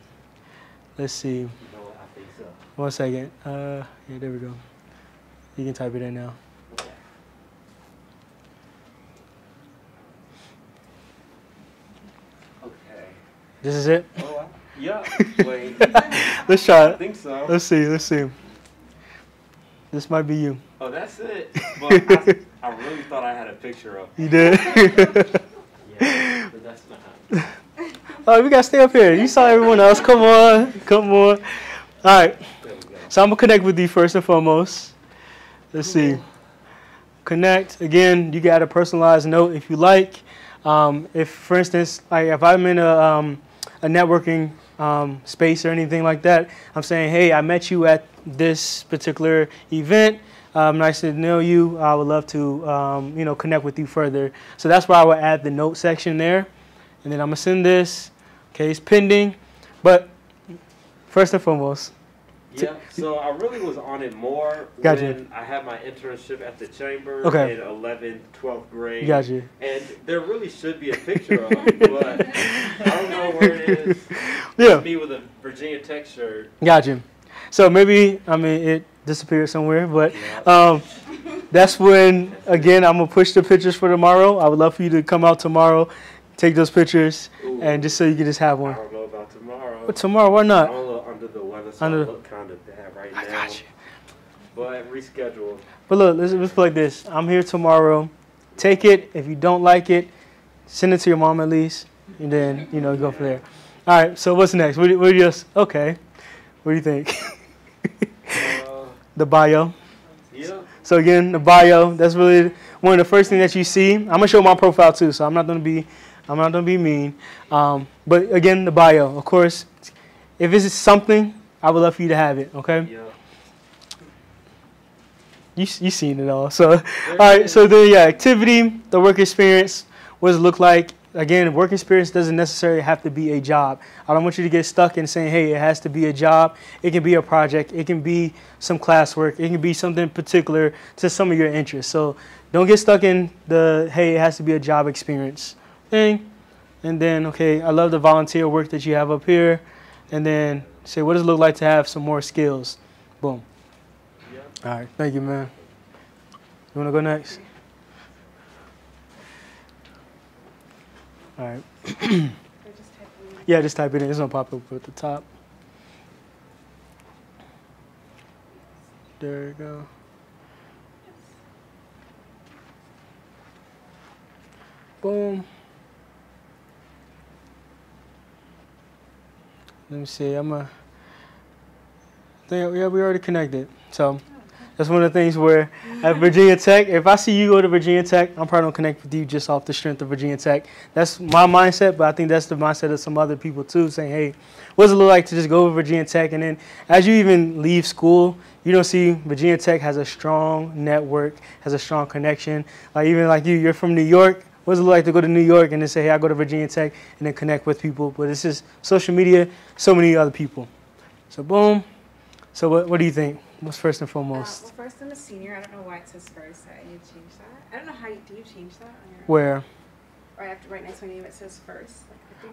Let's see. You know what? I think so. One second. Uh, yeah, there we go. You can type it in now. Okay. This is it. Yeah. Wait. Let's try it. I think so. Let's see. Let's see. This might be you. Oh, that's it. But I, I really thought I had a picture of. You did. Yeah, but that's not. oh, we gotta stay up here. You saw everyone else. Come on. Come on. All right. There we go. So I'm gonna connect with you first and foremost. Let's see. Connect again. You got a personalized note if you like. Um, if, for instance, like if I'm in a um, a networking um, space or anything like that, I'm saying, hey, I met you at this particular event. Um, nice to know you. I would love to, um, you know, connect with you further. So that's why I would add the note section there, and then I'm gonna send this. Okay, it's pending, but first and foremost, Yeah, so I really was on it more Gotcha. when I had my internship at the chamber Okay. in 11th, 12th grade. got you. And there really should be a picture of it, but I don't know where it is. Yeah. Me with a Virginia Tech shirt. Got you. So maybe I mean it disappeared somewhere, but um, that's when again I'm gonna push the pictures for tomorrow. I would love for you to come out tomorrow, take those pictures, Ooh, and just so you can just have one. I don't know about tomorrow. But tomorrow, why I'm not? a little under the weather, so Under- I look kind of bad right I now. got you. But reschedule. But look, let's, let's put it like this. I'm here tomorrow. Take it. If you don't like it, send it to your mom at least, and then you know go from there. All right. So what's next? What do, what do you just okay? What do you think? Uh, the bio. yeah. So again, the bio, that's really one of the first things that you see. I'm gonna show my profile too, so I'm not gonna be, I'm not gonna be mean. Um, but again, the bio, of course, if it's something, I would love for you to have it. Okay, Yeah. you you seen it all. So, all right. So then, yeah, activity, the work experience, what does it look like? Again, work experience doesn't necessarily have to be a job. I don't want you to get stuck in saying, hey, it has to be a job. It can be a project. It can be some classwork. It can be something particular to some of your interests. So don't get stuck in the, hey, it has to be a job experience thing. And then, okay, I love the volunteer work that you have up here. And then Say, what does it look like to have some more skills? Boom. All right. Thank you, man. You want to go next? All right. yeah, just type it in. It's gonna pop up at the top. There you go. Boom. Let me see. I'm a. Yeah, we already connected. So that's one of the things where at Virginia Tech, if I see you go to Virginia Tech, I'm probably gonna connect with you just off the strength of Virginia Tech. That's my mindset, but I think that's the mindset of some other people too, saying, hey, what does it look like to just go to Virginia Tech? And then as you even leave school, you don't see Virginia Tech has a strong network, has a strong connection. Like even like you, you're from New York. What does it look like to go to New York and then say, hey, I go to Virginia Tech and then connect with people? But it's just social media, so many other people. So boom. So what, what do you think? What's first and foremost? Uh, well, first I'm a senior. I don't know why it says first. I need to change that. I don't know how you, do you change that? Where? Or I have to right next to my name it says first.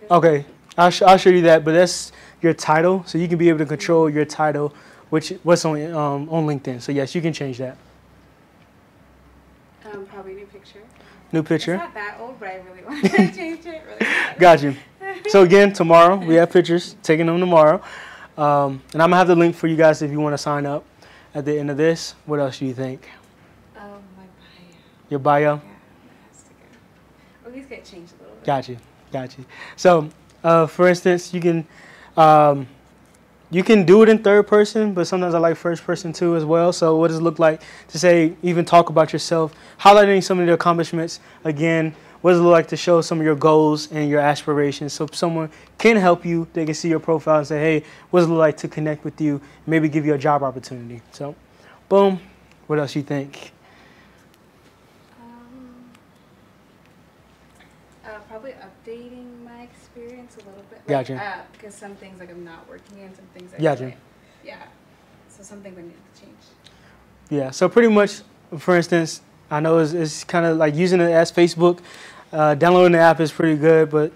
Like, okay, I'll, sh- I'll show you that, but that's your title, so you can be able to control your title, which what's on um, on LinkedIn. So yes, you can change that. Um, probably new picture. New picture. It's not that old, but I really want to change it. Really bad. Got you. So again, tomorrow we have pictures taking them tomorrow, um, and I'm gonna have the link for you guys if you want to sign up. At the end of this, what else do you think? Um, my bio. Your bio. Yeah, that has to go. Well, these get changed a little bit. Got you, got you. So, uh, for instance, you can um, you can do it in third person, but sometimes I like first person too as well. So, what does it look like to say even talk about yourself, highlighting some of your accomplishments? Again, what does it look like to show some of your goals and your aspirations? So, someone can help you, they can see your profile and say, "Hey, what does it look like to connect with you? Maybe give you a job opportunity." So, boom. What else you think? Um, uh, probably updating my experience a little bit. Like, Gotcha. Uh, because some things like I'm not working in, some things I Gotcha. really- Yeah. So some things I need to change. Yeah. So pretty much, for instance, I know it's, it's kind of like using it as Facebook. Uh, downloading the app is pretty good, but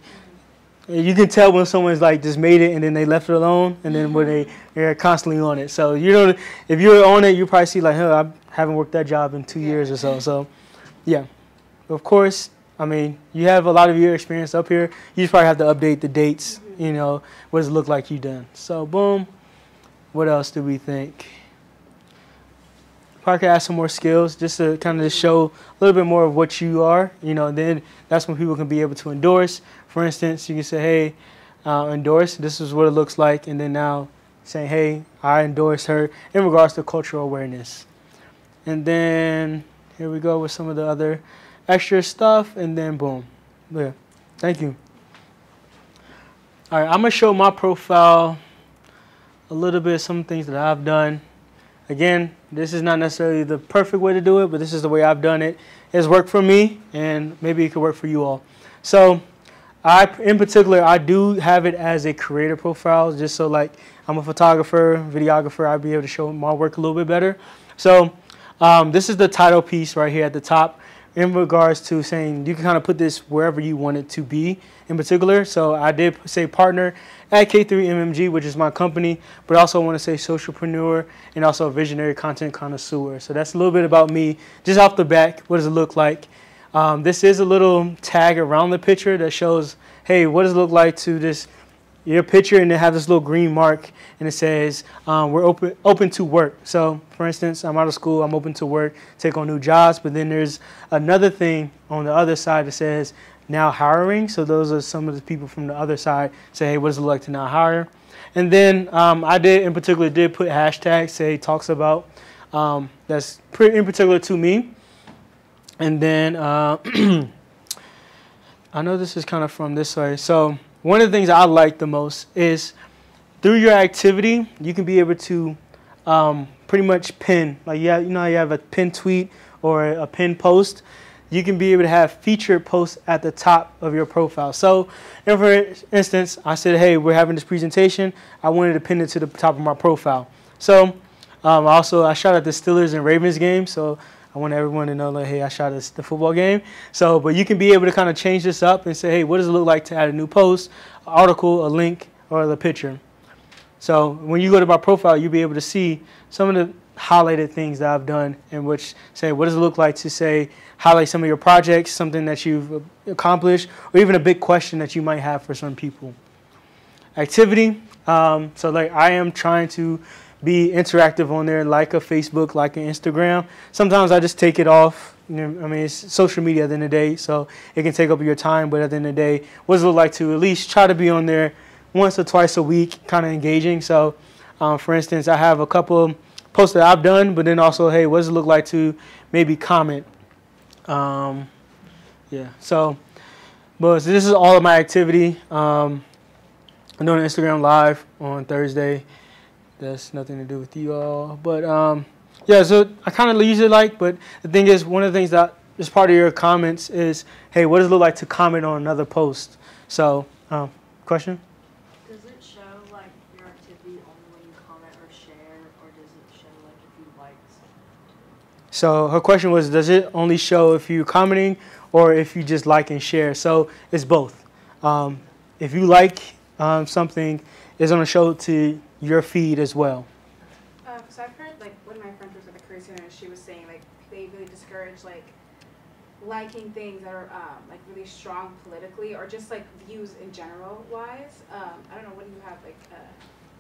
you can tell when someone's like just made it and then they left it alone, and then when they they're constantly on it. So you know, if you're on it, you probably see like, huh, I haven't worked that job in two years or so. So, yeah. Of course, I mean, you have a lot of your experience up here. You just probably have to update the dates. You know, what does it look like you've done? So, boom. What else do we think? Probably could add some more skills just to kind of show a little bit more of what you are. You know, then that's when people can be able to endorse. For instance, you can say, hey, uh, endorse, this is what it looks like. And then now saying, hey, I endorse her in regards to cultural awareness. And then here we go with some of the other extra stuff. And then boom. Yeah. Thank you. All right, I'm to show my profile a little bit, some things that I've done. Again, this is not necessarily the perfect way to do it, but this is the way I've done it. It's worked for me, and maybe it could work for you all. So, I, in particular, I do have it as a creator profile, just so like I'm a photographer, videographer, I'd be able to show my work a little bit better. So, um, this is the title piece right here at the top in regards to saying you can kind of put this wherever you want it to be in particular. So I did say partner at K3MMG, which is my company, but also want to say socialpreneur and also visionary content connoisseur. So that's a little bit about me. Just off the back, what does it look like? Um, this is a little tag around the picture that shows, hey, what does it look like to this your picture and then have this little green mark and it says um, we're open open to work. So for instance, I'm out of school, I'm open to work, take on new jobs. But then there's another thing on the other side that says now hiring. So those are some of the people from the other side say, hey, what does it like to now hire? And then um, I did in particular did put hashtags say talks about um, that's pretty in particular to me. And then uh, I know this is kind of from this way. So one of the things I like the most is through your activity, you can be able to um, pretty much pin, like have, you know, you have a pin tweet or a pin post. You can be able to have featured posts at the top of your profile. So, for instance, I said, "Hey, we're having this presentation. I wanted to pin it to the top of my profile." So, um, also I shot at the Steelers and Ravens game. So I want everyone to know, like, hey, I shot the football game. So, but you can be able to kind of change this up and say, hey, what does it look like to add a new post, article, a link, or the picture? So when you go to my profile, you'll be able to see some of the highlighted things that I've done, in which say what does it look like to say highlight some of your projects, something that you've accomplished, or even a big question that you might have for some people. Activity. Um, so like I am trying to be interactive on there, like a Facebook, like an Instagram. Sometimes I just take it off. I mean, it's social media at the end of the day, so it can take up your time. But at the end of the day, what does it look like to at least try to be on there once or twice a week, kind of engaging? So, um, for instance, I have a couple posts that I've done, but then also, hey, what does it look like to maybe comment? Um, yeah. So, but this is all of my activity. Um, I'm doing Instagram live on Thursday. That's nothing to do with you all. But um, yeah, so I kind of usually like, but the thing is, one of the things that is part of your comments is, hey, what does it look like to comment on another post? So, um, question? Does it show like your activity only when you comment or share, or does it show like if you liked? So her question was, does it only show if you're commenting or if you just like and share? So it's both. Um, if you like um, something, it's going to show to your feed as well. Uh, so I've heard like one of my friends was at the career center and she was saying like they really discourage like liking things that are um, like really strong politically or just like views in general wise. Um, I don't know. What do you have like? Uh,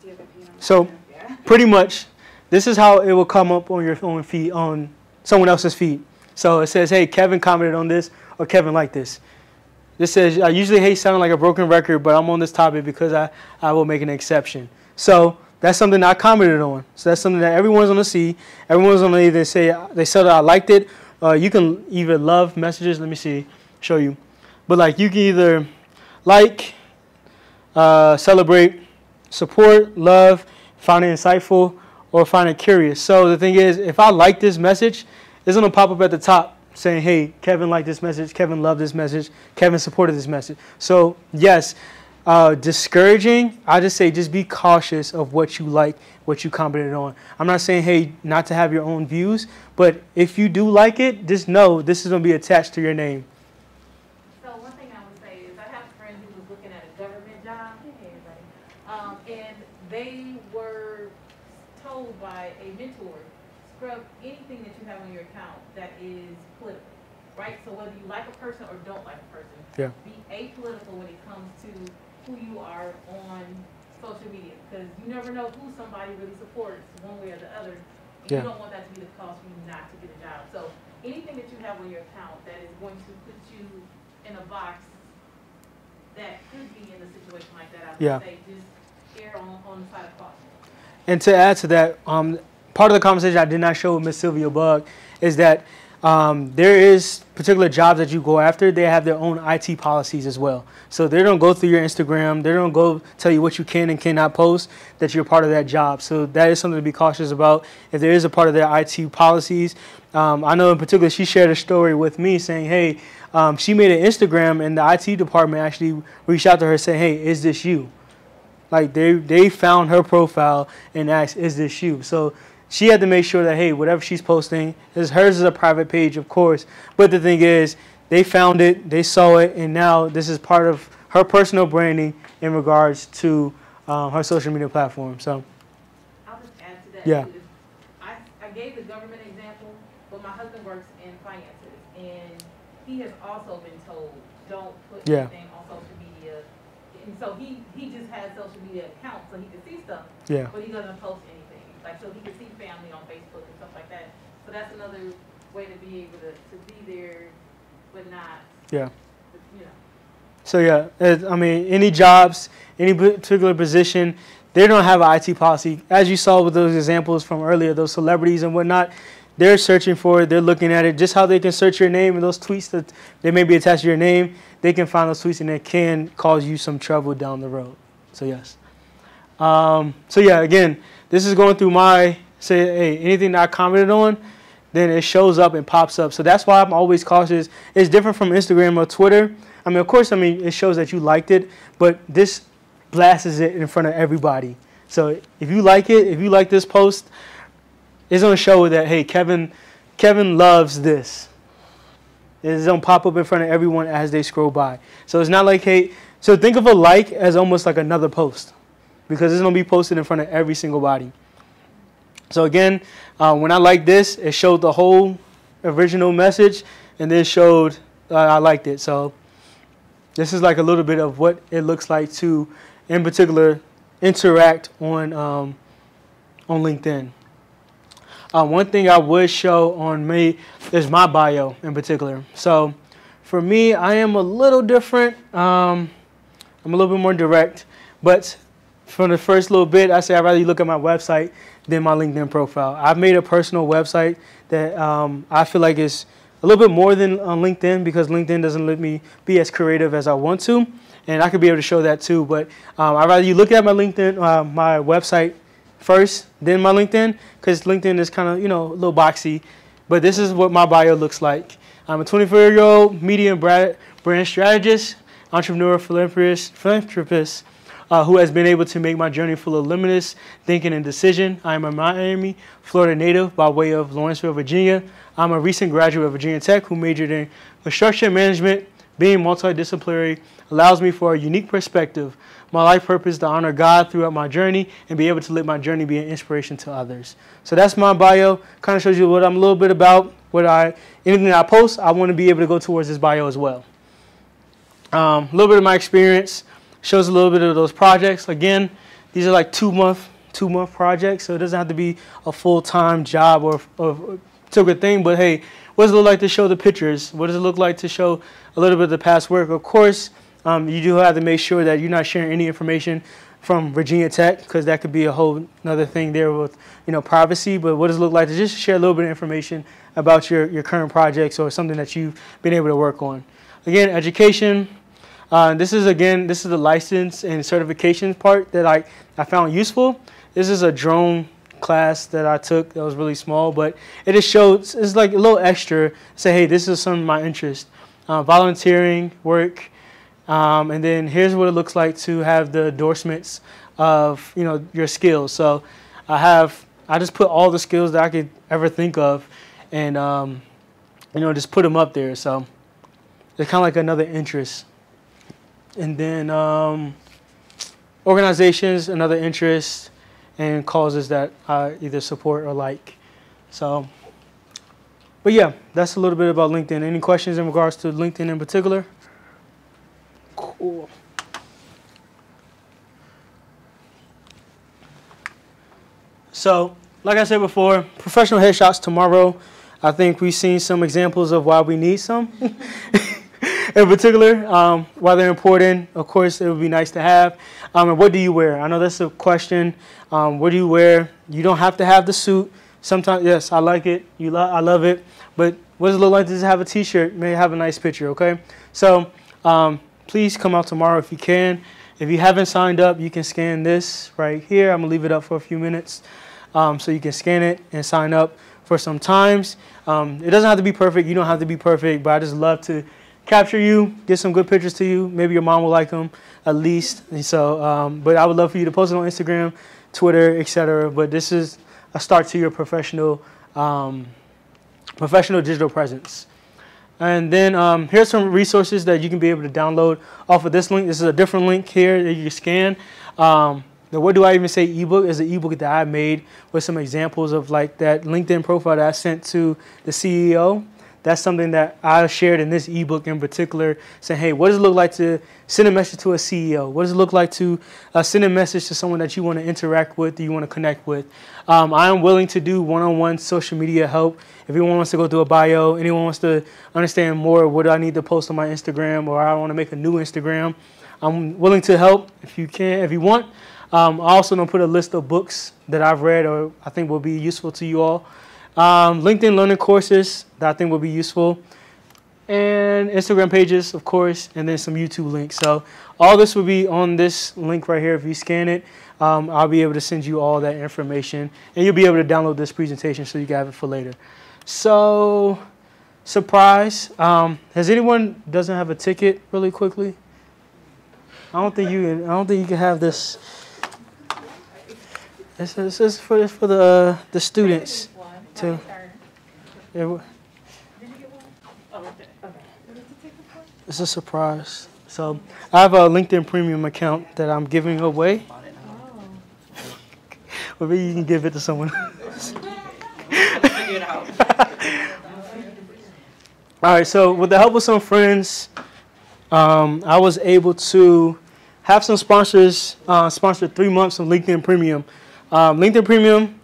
do you have opinion on? So yeah. pretty much, this is how it will come up on your own feed on someone else's feed. So it says, "Hey, Kevin commented on this," or "Kevin liked this." This says, "I usually hate sounding like a broken record, but I'm on this topic because I I will make an exception." So that's something I commented on. So that's something that everyone's gonna see. Everyone's gonna either say they said I liked it. Uh, you can either love messages. Let me see, show you. But like you can either like, uh, celebrate, support, love, find it insightful, or find it curious. So the thing is, if I like this message, it's gonna pop up at the top saying, "Hey, Kevin liked this message. Kevin loved this message. Kevin supported this message." So yes, uh, discouraging. I just say just be cautious of what you like, what you commented on. I'm not saying hey not to have your own views, but if you do like it, just know this is gonna be attached to your name. So one thing I would say is I have a friend who was looking at a government job, um, and they were told by a mentor, scrub anything that you have on your account that is political, right? So whether you like a person or don't like a person, Yeah. be apolitical when it comes to who you are on social media, because you never know who somebody really supports, one way or the other. And Yeah. you don't want that to be the cause for you not to get a job. So anything that you have on your account that is going to put you in a box that could be in a situation like that, I would Yeah. say just err on, on the side of caution. And to add to that, um, part of the conversation I did not show with Miss Sylvia Bugg is that um, there is particular jobs that you go after. They have their own IT policies as well. So they don't go through your Instagram. They don't go tell you what you can and cannot post. That you're part of that job. So that is something to be cautious about. If there is a part of their IT policies, um, I know in particular she shared a story with me saying, "Hey, um, she made an Instagram and the IT department actually reached out to her saying, "Hey, is this you?" Like they they found her profile and asked, "Is this you?" So she had to make sure that hey, whatever she's posting, is hers is a private page, of course. But the thing is, they found it, they saw it, and now this is part of her personal branding in regards to um, her social media platform. So I'll just add to that. Yeah. too, I, I gave the government example, but my husband works in finances, and he has also been told, don't put Yeah. anything on social media. And so he, he just has social media accounts, so he can see stuff. Yeah. But he doesn't post anything, like, so he can see family on Facebook and stuff like that. So that's another way to be able to, to be there, but not, yeah. you know. So yeah, I mean, any jobs, any particular position, they don't have an IT policy. As you saw with those examples from earlier, those celebrities and whatnot, they're searching for it. They're looking at it. Just how they can search your name and those tweets that they may be attached to your name, they can find those tweets and it can cause you some trouble down the road. So yes. Um, so yeah, again, this is going through my say, hey, anything that I commented on, then it shows up and pops up. So that's why I'm always cautious. It's different from Instagram or Twitter. I mean, of course, I mean it shows that you liked it, but this blasts it in front of everybody. So if you like it, if you like this post, it's gonna show that hey, Kevin, Kevin loves this. It's gonna pop up in front of everyone as they scroll by. So it's not like hey, so think of a like as almost like another post because it's gonna be posted in front of every single body. So again, uh, when I like this, it showed the whole original message and then showed uh, I liked it. So this is like a little bit of what it looks like to, in particular, interact on um, on LinkedIn. Uh, one thing I would show on me is my bio in particular. So for me, I am a little different. Um, I'm a little bit more direct, but from the first little bit, I say I'd rather you look at my website than my LinkedIn profile. I've made a personal website that um, I feel like is a little bit more than on LinkedIn because LinkedIn doesn't let me be as creative as I want to, and I could be able to show that too. But um, I'd rather you look at my LinkedIn, uh, my website first, then my LinkedIn, because LinkedIn is kind of you know a little boxy. But this is what my bio looks like. I'm a 24-year-old media and brand strategist, entrepreneur, philanthropist, philanthropist uh, who has been able to make my journey full of limitless thinking and decision. I am a Miami, Florida native by way of Lawrenceville, Virginia. I'm a recent graduate of Virginia Tech who majored in construction management. Being multidisciplinary allows me for a unique perspective. My life purpose to honor God throughout my journey and be able to let my journey be an inspiration to others. So that's my bio. Kind of shows you what I'm a little bit about. What I anything I post, I want to be able to go towards this bio as well. Um, a little bit of my experience shows a little bit of those projects. Again, these are like two month two month projects, so it doesn't have to be a full time job or, or typical thing. But hey, what does it look like to show the pictures? What does it look like to show a little bit of the past work? Of course, um, you do have to make sure that you're not sharing any information from Virginia Tech because that could be a whole another thing there with you know privacy. But what does it look like to just share a little bit of information about your, your current projects or something that you've been able to work on? Again, education. Uh, this is again, this is the license and certification part that I, I found useful. This is a drone class that I took that was really small, but it just shows, it's like a little extra. Say, hey, this is some of my interest. Uh, volunteering work, um, and then here's what it looks like to have the endorsements of you know your skills. So I have I just put all the skills that I could ever think of, and um, you know just put them up there. So it's kind of like another interest. And then um, organizations, another interest, and causes that I either support or like. So, but yeah, that's a little bit about LinkedIn. Any questions in regards to LinkedIn in particular? Cool. So, like I said before, professional headshots tomorrow. I think we've seen some examples of why we need some. in particular, um, why they're important. Of course, it would be nice to have. Um, and what do you wear? I know that's a question. Um, what do you wear? You don't have to have the suit. Sometimes, yes, I like it. You, lo I love it. But what does it look like to just have a T-shirt? May have a nice picture. Okay. So um, please come out tomorrow if you can. If you haven't signed up, you can scan this right here. I'm gonna leave it up for a few minutes, um, so you can scan it and sign up for some times. Um, it doesn't have to be perfect. You don't have to be perfect, but I just love to capture you, get some good pictures to you. Maybe your mom will like them at least. So, um, but I would love for you to post it on Instagram, Twitter, etc. But this is a start to your professional, um, professional digital presence. And then um, here's some resources that you can be able to download off of this link. This is a different link here that you can scan. Um, the what do I even say ebook is an ebook that I made with some examples of like that LinkedIn profile that I sent to the CEO that's something that I shared in this ebook in particular, saying, hey, what does it look like to send a message to a CEO? What does it look like to uh, send a message to someone that you want to interact with, that you want to connect with? Um, I am willing to do one-on-one social media help. If anyone wants to go through a bio, anyone wants to understand more, what do I need to post on my Instagram, or I want to make a new Instagram, I'm willing to help if you can, if you want. Um, I also don't put a list of books that I've read or I think will be useful to you all. Um, LinkedIn learning courses that I think will be useful. And Instagram pages, of course, and then some YouTube links. So all this will be on this link right here. If you scan it, um, I'll be able to send you all that information. And you'll be able to download this presentation so you can have it for later. So, surprise. Um, has anyone doesn't have a ticket really quickly? I don't think you. I don't think you can have this. This is, this is for for the the students too. It's a surprise. So I have a LinkedIn Premium account that I'm giving away. Or maybe you can give it to someone. All right, so with the help of some friends, um, I was able to have some sponsors uh, sponsor three months of LinkedIn Premium. Um, LinkedIn Premium,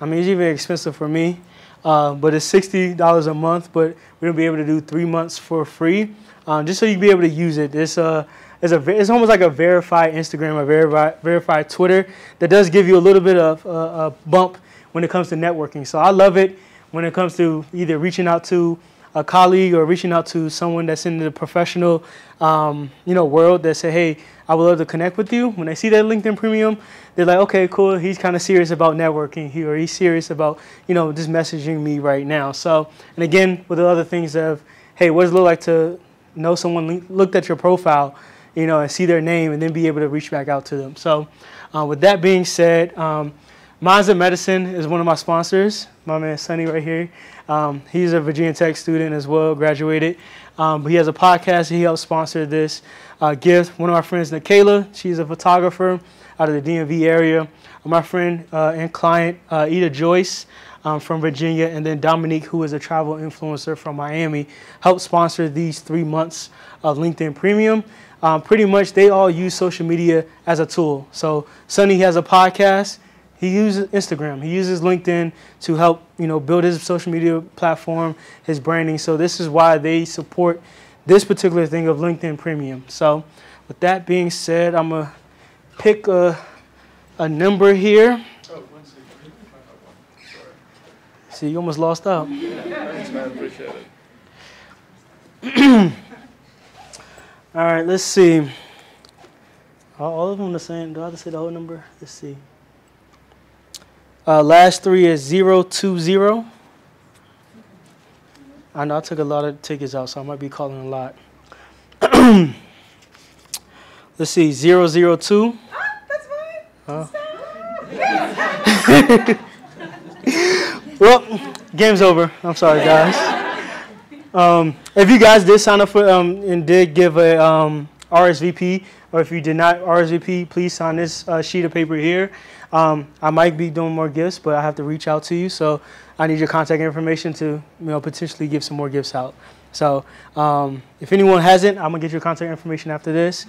I mean, it's even expensive for me, uh, but it's $60 a month, but we're gonna be able to do three months for free, um, just so you be able to use it. It's a, it's a, it's almost like a verified Instagram, a verified, verified Twitter that does give you a little bit of uh, a bump when it comes to networking. So I love it when it comes to either reaching out to a colleague or reaching out to someone that's in the professional, um, you know, world that say, hey, I would love to connect with you. When they see that LinkedIn Premium, they're like, okay, cool. He's kind of serious about networking here, or he's serious about, you know, just messaging me right now. So, and again, with the other things of, hey, what does it look like to know someone looked at your profile, you know, and see their name, and then be able to reach back out to them. So, uh, with that being said. Um, Minds Medicine is one of my sponsors. My man Sonny right here. Um, he's a Virginia Tech student as well, graduated. Um, he has a podcast. He helped sponsor this uh, gift. One of my friends, Nikayla, she's a photographer out of the DMV area. My friend uh, and client, uh, Ida Joyce um, from Virginia, and then Dominique, who is a travel influencer from Miami, helped sponsor these three months of LinkedIn Premium. Um, pretty much, they all use social media as a tool. So Sonny has a podcast. He uses Instagram. He uses LinkedIn to help, you know, build his social media platform, his branding. So this is why they support this particular thing of LinkedIn Premium. So with that being said, I'm gonna pick a a number here. See, you almost lost out. Thanks, man. Appreciate it. All right, let's see. all of them the same? Do I have to say the whole number? Let's see. Uh, last three is 020. I know I took a lot of tickets out, so I might be calling a lot. Let's see, 002. Ah, that's fine. Huh? well, game's over. I'm sorry, guys. Um, if you guys did sign up for um, and did give a um, RSVP, or if you did not RSVP, please sign this uh, sheet of paper here. Um, I might be doing more gifts, but I have to reach out to you. So I need your contact information to you know potentially give some more gifts out. So um, if anyone hasn't, I'm gonna get your contact information after this.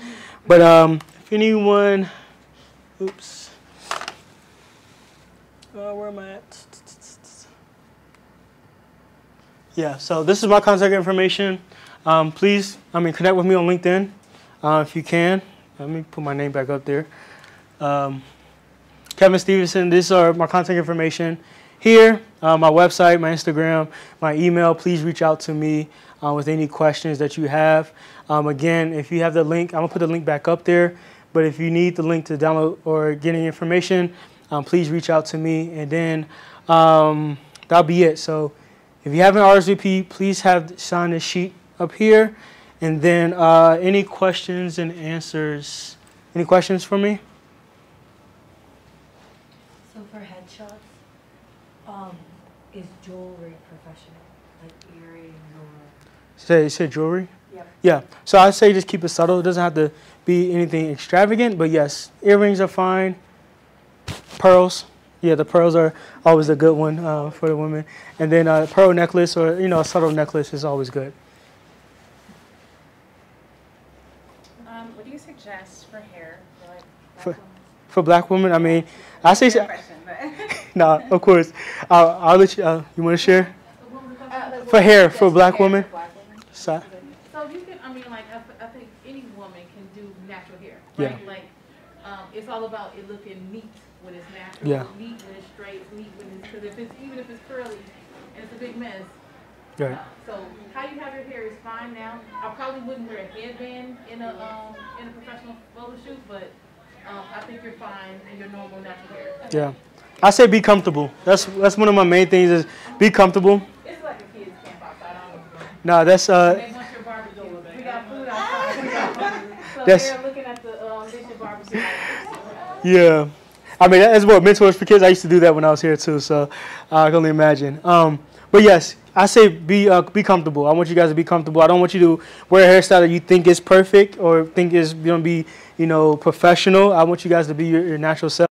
But um, if anyone, oops, uh, where am I at? Yeah. So this is my contact information. Um, please, I mean, connect with me on LinkedIn uh, if you can. Let me put my name back up there. Kevin Stephenson. These are my contact information here, uh, my website, my Instagram, my email. Please reach out to me uh, with any questions that you have. Um, again, if you have the link, I'm gonna put the link back up there. But if you need the link to download or get any information, um, please reach out to me, and then um, that'll be it. So if you have an RSVP, please have sign this sheet up here, and then uh, any questions and answers. Any questions for me? Is jewelry professional, like earrings or? Say, say jewelry? Yep. Yeah. So I say just keep it subtle. It doesn't have to be anything extravagant, but yes, earrings are fine. Pearls. Yeah, the pearls are always a good one uh, for the women. And then a pearl necklace or, you know, a subtle necklace is always good. Um, what do you suggest for hair for, like, black for, women? for black women, I mean, I say... nah, of course. I'll, I'll let you. Uh, you want to share? Uh, for hair for black women. So, so you can. I mean, like I, I think any woman can do natural hair, right? Yeah. Like um, it's all about it looking neat when it's natural, Yeah. neat when it's straight, neat when it's because if it's even if it's curly and it's a big mess. Right. uh, so how you have your hair is fine now. I probably wouldn't wear a headband in a um, in a professional photo shoot, but um, I think you're fine in your normal natural hair. Yeah. I say be comfortable. That's that's one of my main things is be comfortable. It's like a kid's camp outside. I don't know. No, that's uh. They want your barbecue. We got food outside. We got food. So That's- they're looking at the um, dish barbecue. Yeah. I mean, that's what mentors for kids. I used to do that when I was here too, so I can only imagine. Um, but yes, I say be uh, be comfortable. I want you guys to be comfortable. I don't want you to wear a hairstyle that you think is perfect or think is gonna be you know professional. I want you guys to be your, your natural self.